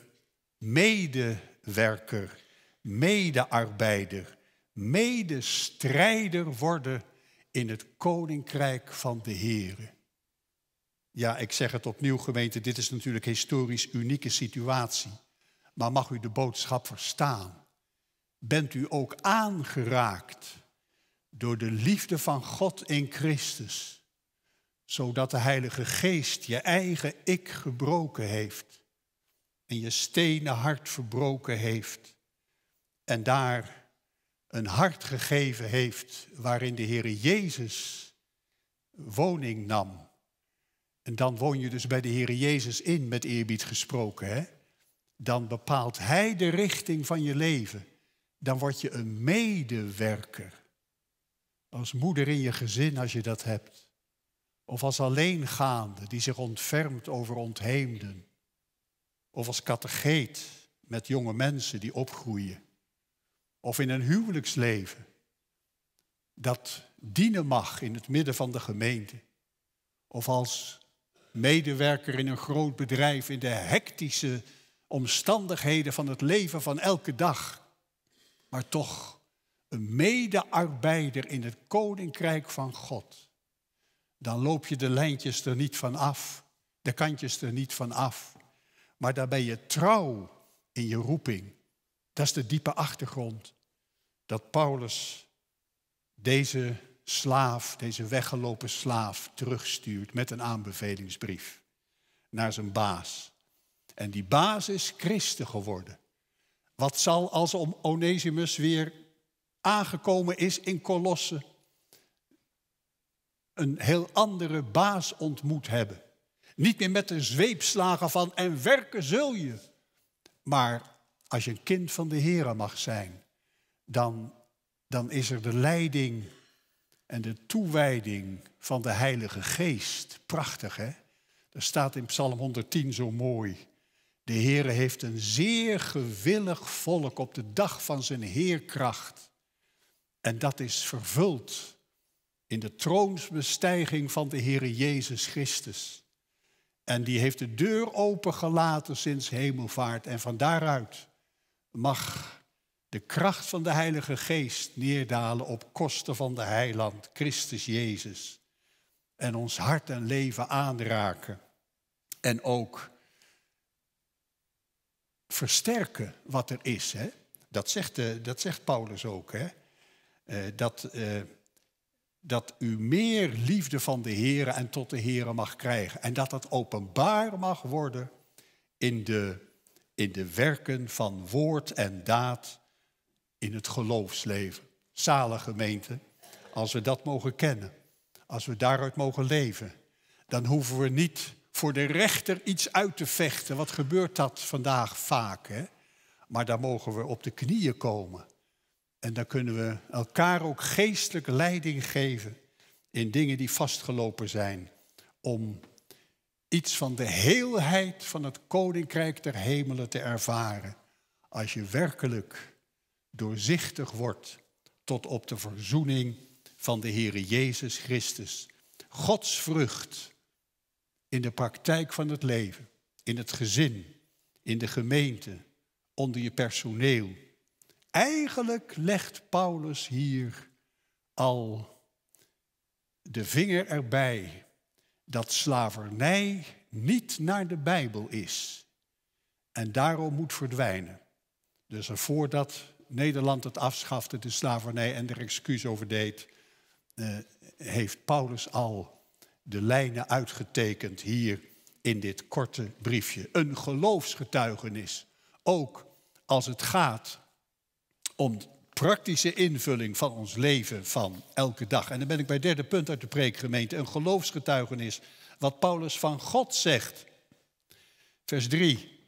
medewerker, medearbeider, medestrijder worden in het koninkrijk van de Heer. Ja, ik zeg het opnieuw, gemeente, dit is natuurlijk een historisch unieke situatie. Maar mag u de boodschap verstaan? Bent u ook aangeraakt door de liefde van God in Christus, zodat de Heilige Geest je eigen ik gebroken heeft? en je stenen hart verbroken heeft. En daar een hart gegeven heeft waarin de Heer Jezus woning nam. En dan woon je dus bij de Heer Jezus in, met eerbied gesproken. Hè? Dan bepaalt Hij de richting van je leven. Dan word je een medewerker. Als moeder in je gezin, als je dat hebt. Of als alleengaande die zich ontfermt over ontheemden. Of als categeet met jonge mensen die opgroeien. Of in een huwelijksleven dat dienen mag in het midden van de gemeente. Of als medewerker in een groot bedrijf in de hectische omstandigheden van het leven van elke dag. Maar toch een medearbeider in het koninkrijk van God. Dan loop je de lijntjes er niet van af, de kantjes er niet van af. Maar daar ben je trouw in je roeping. Dat is de diepe achtergrond. Dat Paulus deze slaaf, deze weggelopen slaaf, terugstuurt met een aanbevelingsbrief naar zijn baas. En die baas is christen geworden. Wat zal als Onesimus weer aangekomen is in Kolossen een heel andere baas ontmoet hebben. Niet meer met de zweepslagen van en werken zul je. Maar als je een kind van de Heer mag zijn, dan, dan is er de leiding en de toewijding van de Heilige Geest. Prachtig, hè? Er staat in Psalm 110 zo mooi. De Heere heeft een zeer gewillig volk op de dag van zijn heerkracht. En dat is vervuld in de troonsbestijging van de Heere Jezus Christus. En die heeft de deur opengelaten sinds hemelvaart. En van daaruit mag de kracht van de Heilige Geest neerdalen op kosten van de Heiland, Christus Jezus. En ons hart en leven aanraken. En ook versterken wat er is. Hè? Dat, zegt, eh, dat zegt Paulus ook. Hè? Uh, dat, uh, dat u meer liefde van de Heer en tot de Heer mag krijgen. En dat dat openbaar mag worden in de, in de werken van woord en daad in het geloofsleven. Zalige gemeente, als we dat mogen kennen, als we daaruit mogen leven, dan hoeven we niet voor de rechter iets uit te vechten. Wat gebeurt dat vandaag vaak? Hè? Maar dan mogen we op de knieën komen. En dan kunnen we elkaar ook geestelijke leiding geven in dingen die vastgelopen zijn. Om iets van de heelheid van het koninkrijk der hemelen te ervaren. Als je werkelijk doorzichtig wordt tot op de verzoening van de Heere Jezus Christus. Gods vrucht in de praktijk van het leven, in het gezin, in de gemeente, onder je personeel. Eigenlijk legt Paulus hier al de vinger erbij dat slavernij niet naar de Bijbel is en daarom moet verdwijnen. Dus voordat Nederland het afschafte, de slavernij en er excuus over deed, uh, heeft Paulus al de lijnen uitgetekend hier in dit korte briefje. Een geloofsgetuigenis, ook als het gaat om praktische invulling van ons leven van elke dag. En dan ben ik bij het derde punt uit de preekgemeente, een geloofsgetuigenis, wat Paulus van God zegt. Vers 3,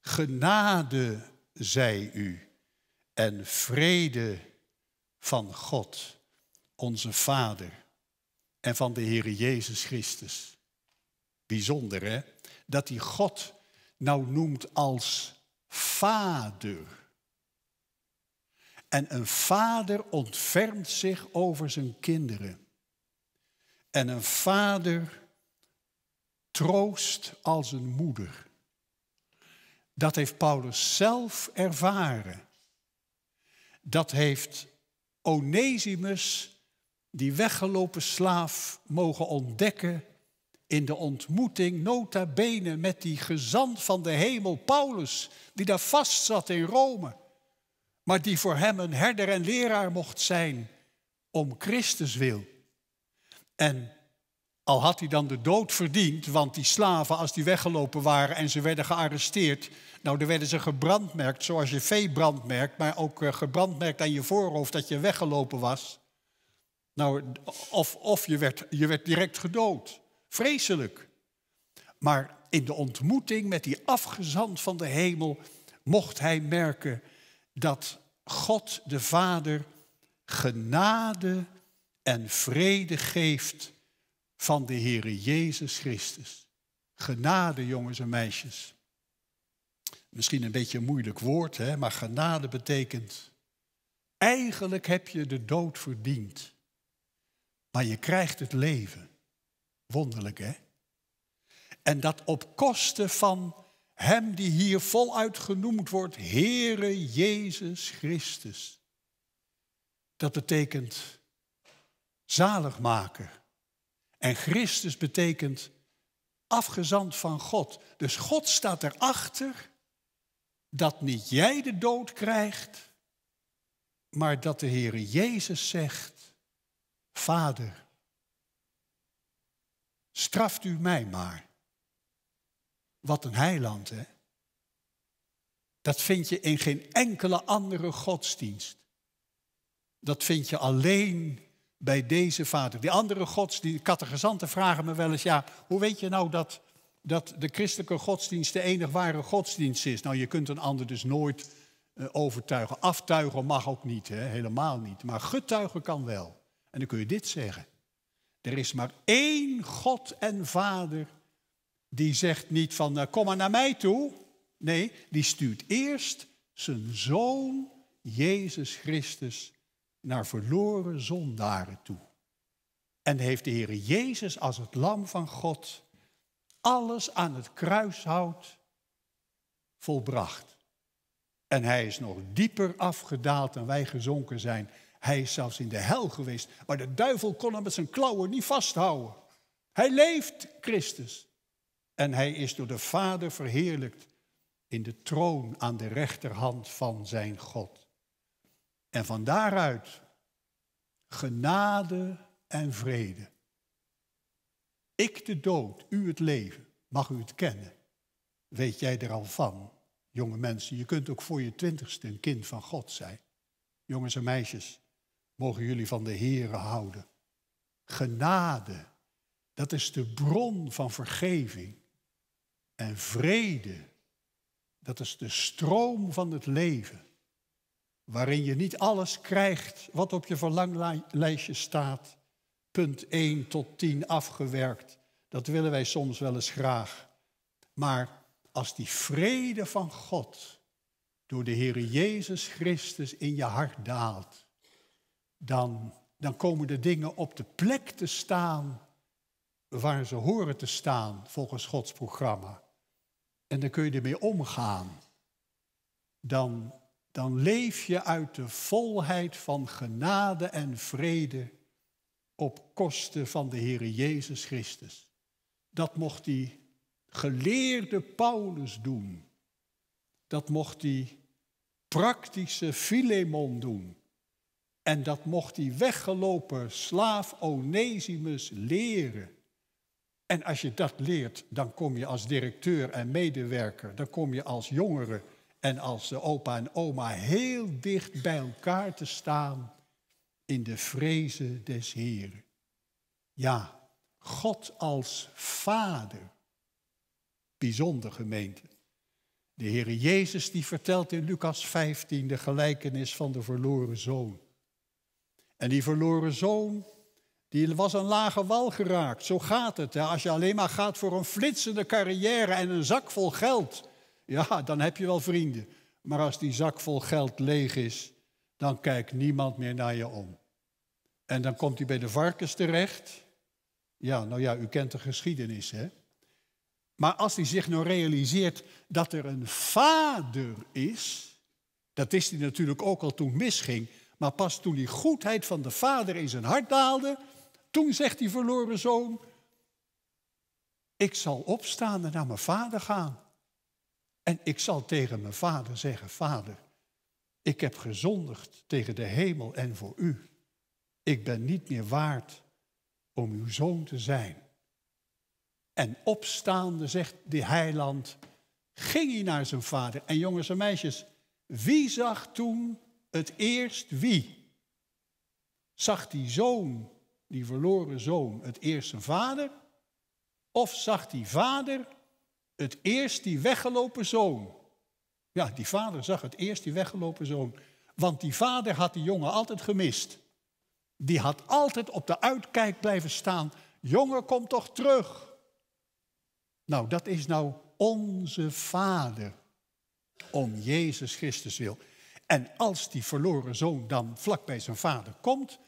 genade zij u en vrede van God, onze Vader, en van de Heer Jezus Christus. Bijzonder hè, dat hij God nou noemt als Vader. En een vader ontfermt zich over zijn kinderen. En een vader troost als een moeder. Dat heeft Paulus zelf ervaren dat heeft Onesimus, die weggelopen slaaf, mogen ontdekken in de ontmoeting nota bene met die gezant van de hemel, Paulus, die daar vast zat in Rome, maar die voor hem een herder en leraar mocht zijn om Christus wil. En Al had hij dan de dood verdiend, want die slaven, als die weggelopen waren en ze werden gearresteerd, nou dan werden ze gebrandmerkt, zoals je vee brandmerkt, maar ook eh, gebrandmerkt aan je voorhoofd dat je weggelopen was. Nou, of, of je, werd, je werd direct gedood. Vreselijk. Maar in de ontmoeting met die afgezand van de hemel mocht hij merken dat God de Vader genade en vrede geeft van de Heere Jezus Christus. Genade, jongens en meisjes. Misschien een beetje een moeilijk woord, hè? maar genade betekent, eigenlijk heb je de dood verdiend, maar je krijgt het leven. Wonderlijk, hè? En dat op kosten van Hem die hier voluit genoemd wordt, Heere Jezus Christus. Dat betekent zaligmaker. En Christus betekent afgezand van God. Dus God staat erachter dat niet jij de dood krijgt, maar dat de Heere Jezus zegt, Vader, straft u mij maar. Wat een heiland, hè? Dat vind je in geen enkele andere godsdienst. Dat vind je alleen bij deze vader. Die andere godsdienst, catechisanten vragen me wel eens, ja, hoe weet je nou dat, dat de christelijke godsdienst de enige ware godsdienst is? Nou, je kunt een ander dus nooit uh, overtuigen. Aftuigen mag ook niet, hè? helemaal niet. Maar getuigen kan wel. En dan kun je dit zeggen. Er is maar één God en Vader die zegt niet van uh, kom maar naar mij toe. Nee, die stuurt eerst zijn zoon Jezus Christus naar verloren zondaren toe. En heeft de Heer Jezus als het lam van God alles aan het kruishout volbracht. En hij is nog dieper afgedaald dan wij gezonken zijn. Hij is zelfs in de hel geweest, maar de duivel kon hem met zijn klauwen niet vasthouden. Hij leeft, Christus. En hij is door de Vader verheerlijkt in de troon aan de rechterhand van zijn God. En van daaruit genade en vrede. Ik de dood, u het leven, mag u het kennen. Weet jij er al van, jonge mensen? Je kunt ook voor je twintigste een kind van God zijn. Jongens en meisjes, mogen jullie van de Here houden. Genade, dat is de bron van vergeving. En vrede, dat is de stroom van het leven waarin je niet alles krijgt wat op je verlanglijstje staat, punt 1 tot 10 afgewerkt. Dat willen wij soms wel eens graag. Maar als die vrede van God door de Heer Jezus Christus in je hart daalt, dan, dan komen de dingen op de plek te staan waar ze horen te staan volgens Gods programma. En dan kun je ermee omgaan. Dan dan leef je uit de volheid van genade en vrede op kosten van de Heer Jezus Christus. Dat mocht die geleerde Paulus doen. Dat mocht die praktische Filemon doen. En dat mocht die weggelopen slaaf Onesimus leren. En als je dat leert, dan kom je als directeur en medewerker, dan kom je als jongere en als de opa en oma heel dicht bij elkaar te staan in de vrezen des Heren. Ja, God als Vader. Bijzonder gemeente. De Heer Jezus die vertelt in Lucas 15 de gelijkenis van de verloren zoon. En die verloren zoon, die was een lage wal geraakt. Zo gaat het. Hè? Als je alleen maar gaat voor een flitsende carrière en een zak vol geld ja, dan heb je wel vrienden. Maar als die zak vol geld leeg is, dan kijkt niemand meer naar je om. En dan komt hij bij de varkens terecht. Ja, nou ja, u kent de geschiedenis, hè? Maar als hij zich nou realiseert dat er een vader is, dat wist hij natuurlijk ook al toen misging, maar pas toen die goedheid van de vader in zijn hart daalde, toen zegt die verloren zoon, ik zal opstaan en naar mijn vader gaan. En ik zal tegen mijn vader zeggen, vader, ik heb gezondigd tegen de hemel en voor u. Ik ben niet meer waard om uw zoon te zijn. En opstaande, zegt de heiland, ging hij naar zijn vader. En jongens en meisjes, wie zag toen het eerst wie? Zag die zoon, die verloren zoon, het eerst zijn vader? Of zag die vader het eerst die weggelopen zoon? Ja, die vader zag het eerst die weggelopen zoon. Want die vader had die jongen altijd gemist. Die had altijd op de uitkijk blijven staan. Jongen, kom toch terug. Nou, dat is nou onze vader. Om Jezus Christus wil. En als die verloren zoon dan vlak bij zijn vader komt,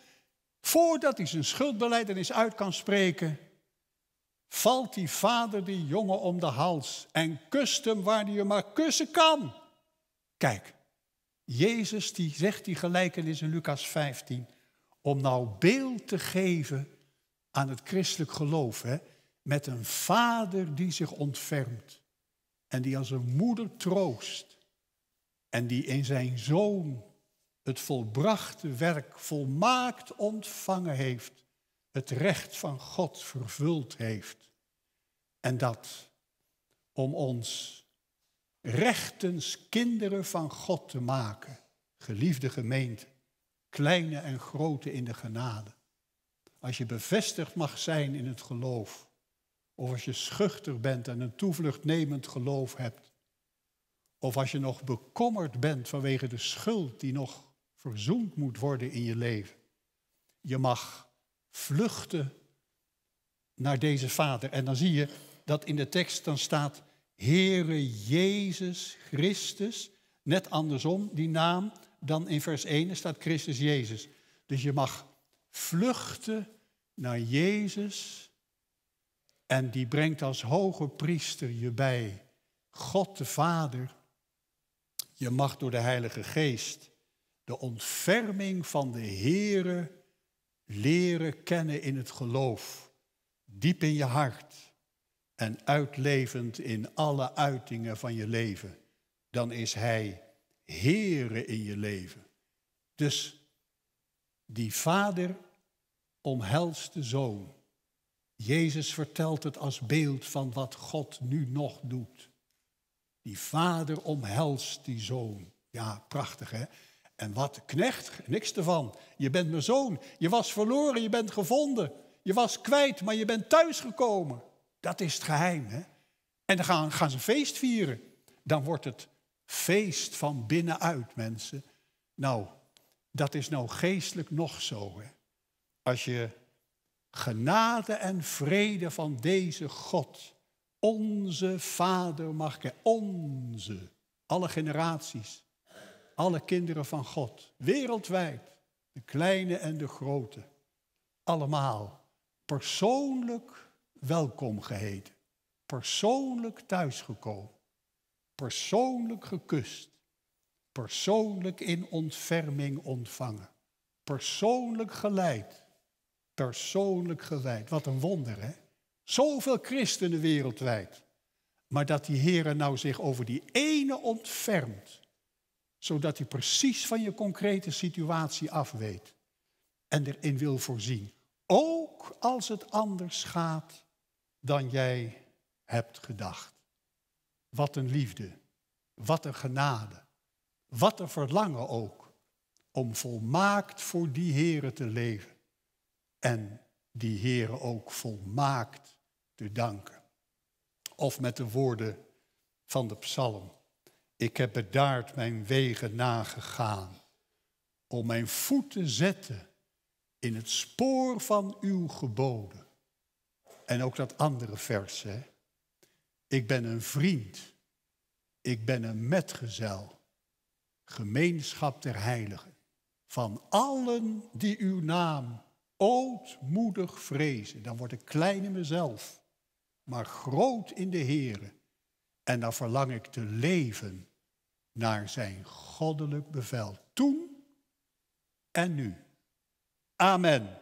voordat hij zijn schuldbeleidenis uit kan spreken, valt die vader die jongen om de hals en kust hem waar hij hem maar kussen kan. Kijk, Jezus die zegt die gelijkenis in Lucas 15 om nou beeld te geven aan het christelijk geloof. Hè? Met een vader die zich ontfermt en die als een moeder troost en die in zijn zoon het volbrachte werk volmaakt ontvangen heeft, het recht van God vervuld heeft. En dat om ons rechtens kinderen van God te maken, geliefde gemeente, kleine en grote in de genade. Als je bevestigd mag zijn in het geloof, of als je schuchter bent en een toevluchtnemend geloof hebt, of als je nog bekommerd bent vanwege de schuld die nog verzoend moet worden in je leven. Je mag vluchten naar deze Vader. En dan zie je dat in de tekst dan staat, Heere Jezus Christus. Net andersom, die naam, dan in vers 1 staat Christus Jezus. Dus je mag vluchten naar Jezus en die brengt als hoge priester je bij God de Vader. Je mag door de Heilige Geest de ontferming van de Heere leren kennen in het geloof, diep in je hart en uitlevend in alle uitingen van je leven, dan is Hij Heere in je leven. Dus die vader omhelst de zoon. Jezus vertelt het als beeld van wat God nu nog doet. Die vader omhelst die zoon. Ja, prachtig hè. En wat, knecht, niks ervan. Je bent mijn zoon. Je was verloren, je bent gevonden. Je was kwijt, maar je bent thuisgekomen. Dat is het geheim. Hè? En dan gaan, gaan ze feest vieren. Dan wordt het feest van binnenuit, mensen. Nou, dat is nou geestelijk nog zo. Hè? Als je genade en vrede van deze God, onze Vader mag kennen, onze, alle generaties, alle kinderen van God, wereldwijd, de kleine en de grote, allemaal persoonlijk welkom geheten, persoonlijk thuisgekomen, persoonlijk gekust, persoonlijk in ontferming ontvangen, persoonlijk geleid, persoonlijk gewijd. Wat een wonder, hè? Zoveel christenen wereldwijd. Maar dat die Heer nou zich over die ene ontfermt, zodat hij precies van je concrete situatie afweet en erin wil voorzien. Ook als het anders gaat dan jij hebt gedacht. Wat een liefde, wat een genade, wat een verlangen ook om volmaakt voor die Here te leven en die Here ook volmaakt te danken. Of met de woorden van de psalm. Ik heb bedaard mijn wegen nagegaan om mijn voet te zetten in het spoor van uw geboden. En ook dat andere vers. Hè? Ik ben een vriend. Ik ben een metgezel. Gemeenschap der heiligen. Van allen die uw naam ootmoedig vrezen. Dan word ik klein in mezelf. Maar groot in de Heere. En dan verlang ik te leven naar zijn goddelijk bevel. Toen en nu. Amen.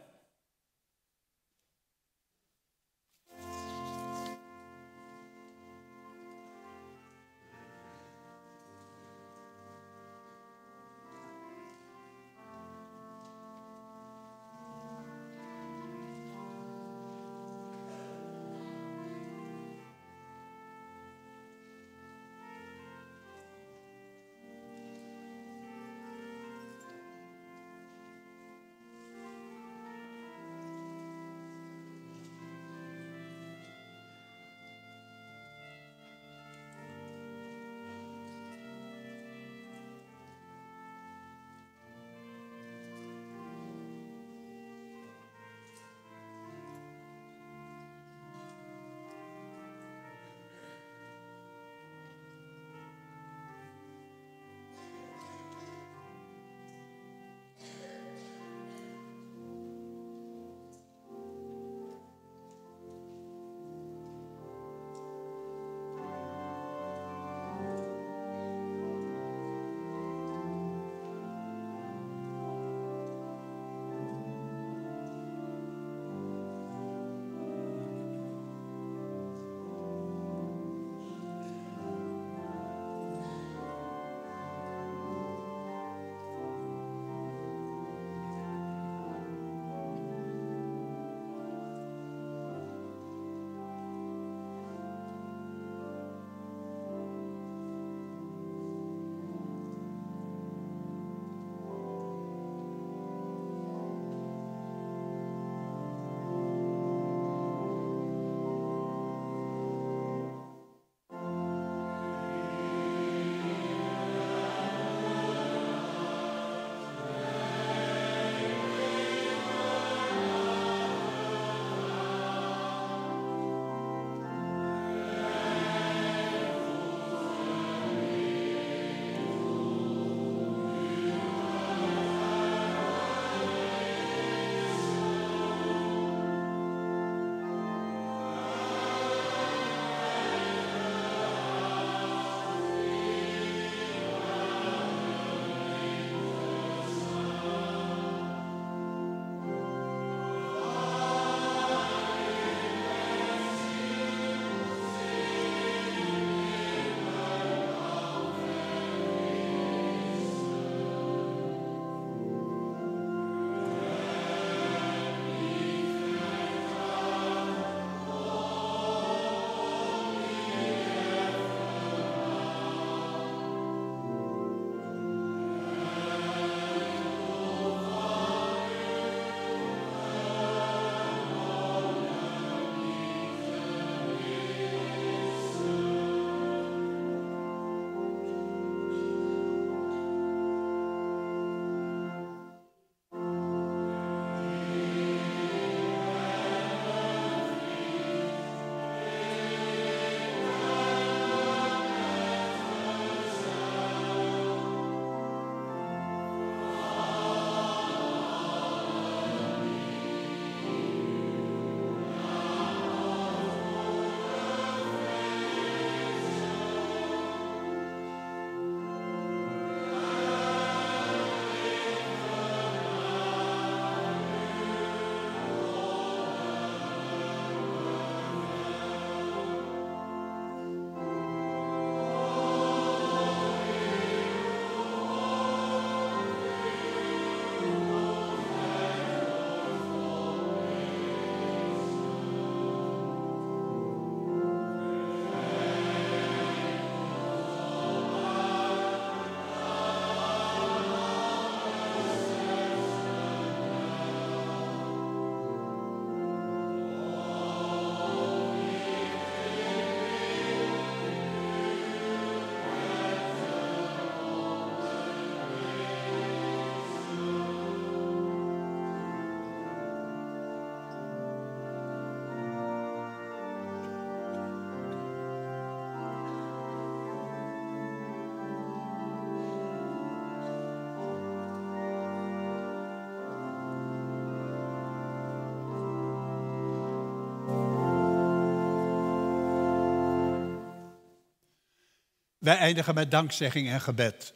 Wij eindigen met dankzegging en gebed.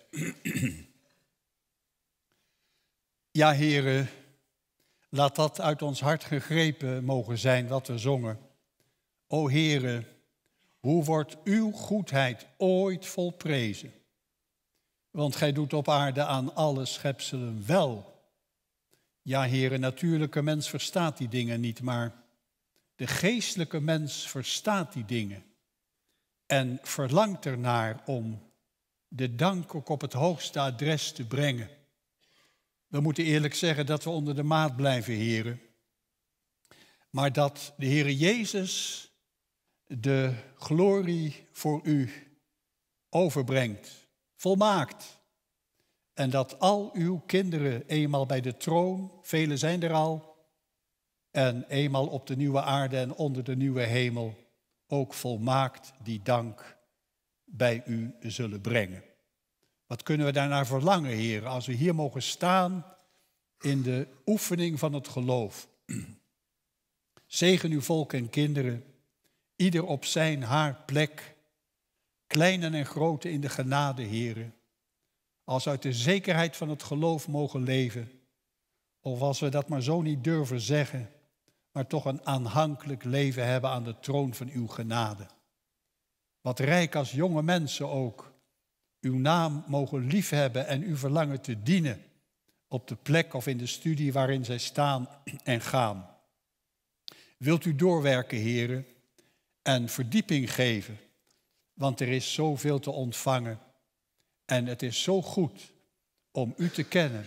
Ja, heren, laat dat uit ons hart gegrepen mogen zijn wat we zongen. O heren, hoe wordt uw goedheid ooit volprezen? Want gij doet op aarde aan alle schepselen wel. Ja, heren, natuurlijke mens verstaat die dingen niet, maar de geestelijke mens verstaat die dingen en verlangt ernaar om de dank ook op het hoogste adres te brengen. We moeten eerlijk zeggen dat we onder de maat blijven, heren. Maar dat de Heere Jezus de glorie voor u overbrengt, volmaakt. En dat al uw kinderen eenmaal bij de troon, vele zijn er al, en eenmaal op de nieuwe aarde en onder de nieuwe hemel, ook volmaakt die dank bij u zullen brengen. Wat kunnen we daarnaar verlangen, Heer, als we hier mogen staan in de oefening van het geloof? Zegen uw volk en kinderen, ieder op zijn haar plek, kleine en grote in de genade, Heer. Als uit de zekerheid van het geloof mogen leven, of als we dat maar zo niet durven zeggen, maar toch een aanhankelijk leven hebben aan de troon van uw genade. Wat rijk als jonge mensen ook uw naam mogen liefhebben en u verlangen te dienen op de plek of in de studie waarin zij staan en gaan. Wilt u doorwerken, heren, en verdieping geven, want er is zoveel te ontvangen en het is zo goed om u te kennen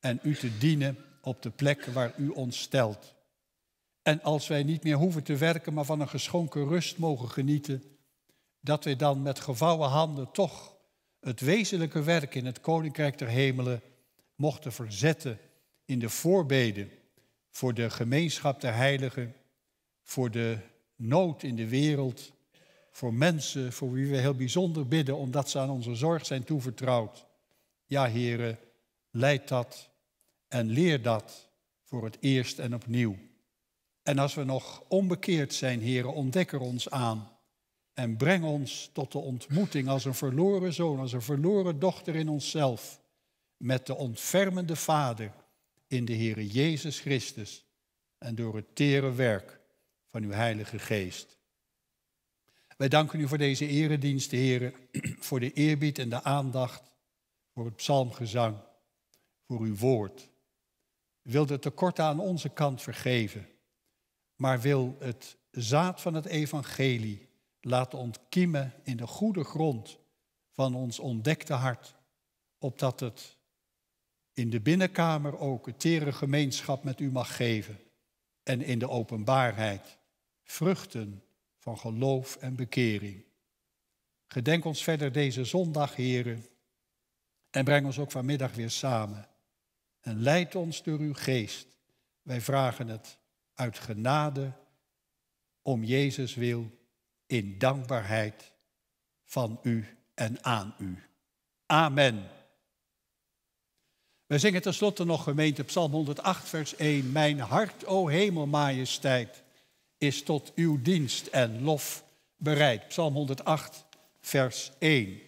en u te dienen op de plek waar u ons stelt. En als wij niet meer hoeven te werken, maar van een geschonken rust mogen genieten, dat wij dan met gevouwen handen toch het wezenlijke werk in het Koninkrijk der Hemelen mochten verzetten in de voorbeden voor de gemeenschap der heiligen, voor de nood in de wereld, voor mensen voor wie we heel bijzonder bidden omdat ze aan onze zorg zijn toevertrouwd. Ja, heren, leid dat en leer dat voor het eerst en opnieuw. En als we nog onbekeerd zijn, heren, ontdek er ons aan. En breng ons tot de ontmoeting als een verloren zoon, als een verloren dochter in onszelf. Met de ontfermende Vader in de Heere Jezus Christus. En door het tere werk van uw Heilige Geest. Wij danken u voor deze eredienst, heren, voor de eerbied en de aandacht, voor het psalmgezang, voor uw woord. Wil de tekorten aan onze kant vergeven maar wil het zaad van het evangelie laten ontkiemen in de goede grond van ons ontdekte hart, opdat het in de binnenkamer ook een tere gemeenschap met u mag geven en in de openbaarheid vruchten van geloof en bekering. Gedenk ons verder deze zondag, heren, en breng ons ook vanmiddag weer samen. En leid ons door uw geest. Wij vragen het uit genade om Jezus wil in dankbaarheid van u en aan u. Amen. We zingen tenslotte nog gemeente Psalm 108 vers 1. Mijn hart, o hemelmajesteit, is tot uw dienst en lof bereid. Psalm 108 vers 1.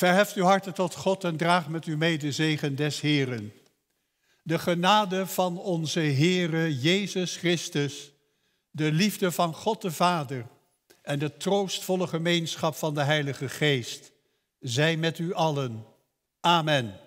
Verheft uw harten tot God en draag met u mee de zegen des Heren. De genade van onze Heere Jezus Christus, de liefde van God de Vader en de troostvolle gemeenschap van de Heilige Geest, zij met u allen. Amen.